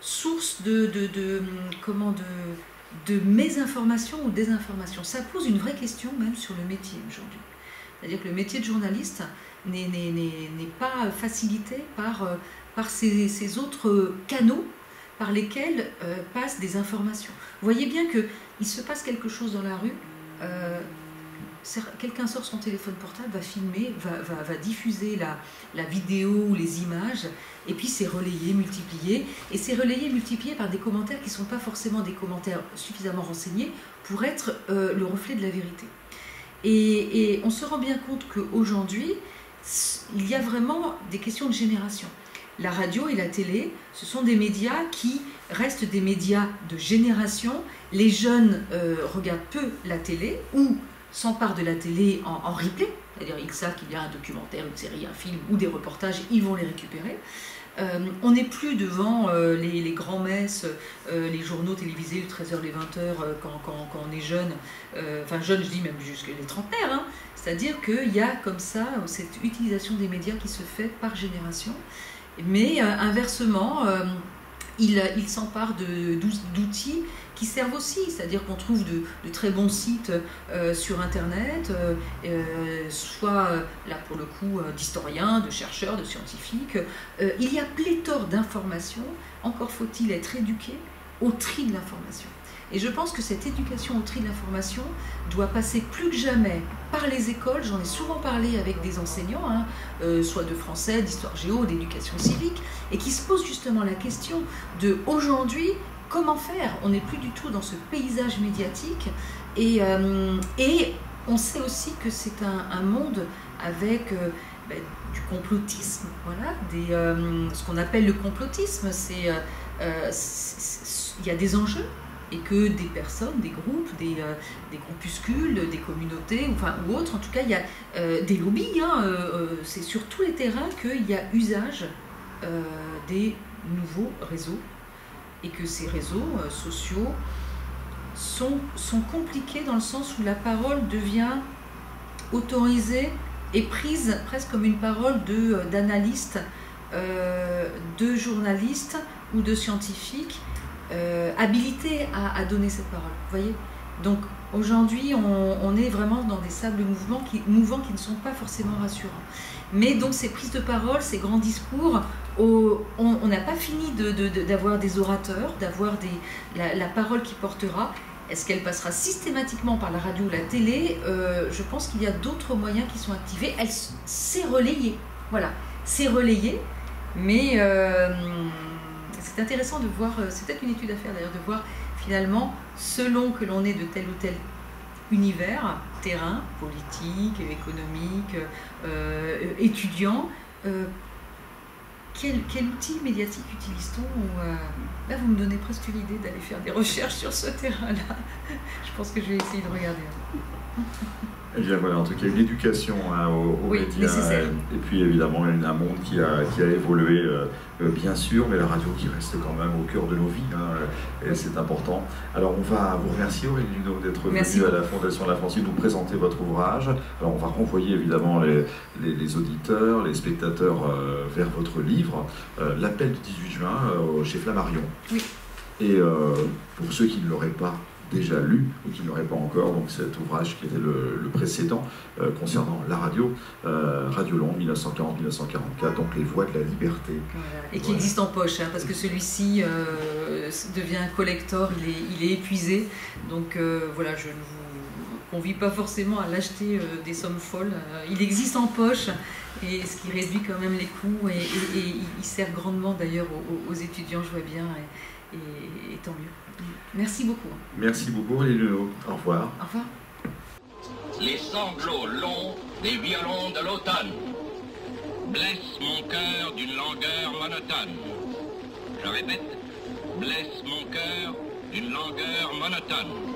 source de, de comment de, de mésinformation ou désinformation. Ça pose une vraie question même sur le métier aujourd'hui. C'est-à-dire que le métier de journaliste n'est pas facilité par, euh, par ces, ces, autres canaux par lesquels euh, passent des informations. Vous voyez bien qu'il se passe quelque chose dans la rue. Euh, quelqu'un sort son téléphone portable, va filmer, va, diffuser la, vidéo ou les images, et puis c'est relayé, multiplié, et c'est relayé, multiplié par des commentaires qui ne sont pas forcément des commentaires suffisamment renseignés pour être euh, le reflet de la vérité. Et, et on se rend bien compte qu'aujourd'hui, il y a vraiment des questions de génération. La radio et la télé, ce sont des médias qui restent des médias de génération. Les jeunes euh, regardent peu la télé ou s'emparent de la télé en, replay, c'est-à-dire ils savent qu'il y a un documentaire, une série, un film ou des reportages, ils vont les récupérer. Euh, on n'est plus devant euh, les, grands-messes, euh, les journaux télévisés, le 13h, les 20h, quand, quand, on est jeune, enfin jeune, je dis même jusqu'à les trentenaires, hein. c'est-à-dire qu'il y a comme ça cette utilisation des médias qui se fait par génération, mais inversement, il, il s'empare d'outils qui servent aussi, c'est-à-dire qu'on trouve de, très bons sites euh, sur Internet, euh, euh, soit là pour le coup d'historiens, de chercheurs, de scientifiques. il y a pléthore d'informations, encore faut-il être éduqué au tri de l'information. Et je pense que cette éducation au tri de l'information doit passer plus que jamais par les écoles. J'en ai souvent parlé avec des enseignants, hein, soit de français, d'histoire géo, d'éducation civique, et qui se posent justement la question de aujourd'hui, comment faire? On n'est plus du tout dans ce paysage médiatique. Et, euh, on sait aussi que c'est un, monde avec euh, ben, du complotisme, voilà, euh, ce qu'on appelle le complotisme. Il y a des enjeux et que des personnes, des groupes, des, groupuscules, des communautés, enfin, ou autres, en tout cas, il y a des lobbies. Hein, c'est sur tous les terrains qu'il y a usage des nouveaux réseaux et que ces réseaux sociaux sont, sont compliqués dans le sens où la parole devient autorisée et prise presque comme une parole d'analyste, de journaliste ou de scientifique euh, habilité à, à, donner cette parole. Voyez? Donc aujourd'hui, on, on, est vraiment dans des sables mouvements qui, mouvants qui ne sont pas forcément rassurants. Mais donc ces prises de parole, ces grands discours, on n'a pas fini d'avoir de, de, des orateurs, d'avoir la, parole qui portera. Est-ce qu'elle passera systématiquement par la radio ou la télé? Euh, Je pense qu'il y a d'autres moyens qui sont activés. Elle s'est relayée. Voilà, c'est relayé, mais euh, c'est intéressant de voir, euh, c'est peut-être une étude à faire d'ailleurs, de voir finalement, selon que l'on est de tel ou tel univers, terrain, politique, économique, étudiant, quel, outil médiatique utilise-t-on euh, Là, vous me donnez presque l'idée d'aller faire des recherches sur ce terrain-là. Je pense que je vais essayer de regarder. Bien voilà, en tout cas, une éducation hein, aux, aux oui, médias. Et puis évidemment, il y a un monde qui a, qui a évolué, euh, euh, bien sûr, mais la radio qui reste quand même au cœur de nos vies, hein, et c'est important. Alors on va vous remercier Aurélie Luneau d'être venue à la Fondation de la France de nous présenter votre ouvrage. Alors on va renvoyer évidemment les, les, les auditeurs, les spectateurs euh, vers votre livre, euh, L'appel du 18 juin chez Flammarion. Oui. Et pour ceux qui ne l'auraient pas déjà lu ou qui n'auraient pas encore donc cet ouvrage qui était le, le précédent euh, concernant la radio, euh, Radio Long 1940-1944, donc les voix de la liberté. Voilà. Et qui voilà. existe en poche, hein, parce que celui-ci euh, devient un collector, il est, il est épuisé, donc euh, voilà, je ne vous convie pas forcément à l'acheter euh, des sommes folles. il existe en poche, et ce qui réduit quand même les coûts, et, et, et il sert grandement d'ailleurs aux, aux, étudiants, je vois bien, et, et tant mieux. Merci beaucoup. Merci beaucoup, les Leno. Au revoir. Au revoir. Les sanglots longs des violons de l'automne blessent mon cœur d'une langueur monotone. Je répète, blessent mon cœur d'une langueur monotone.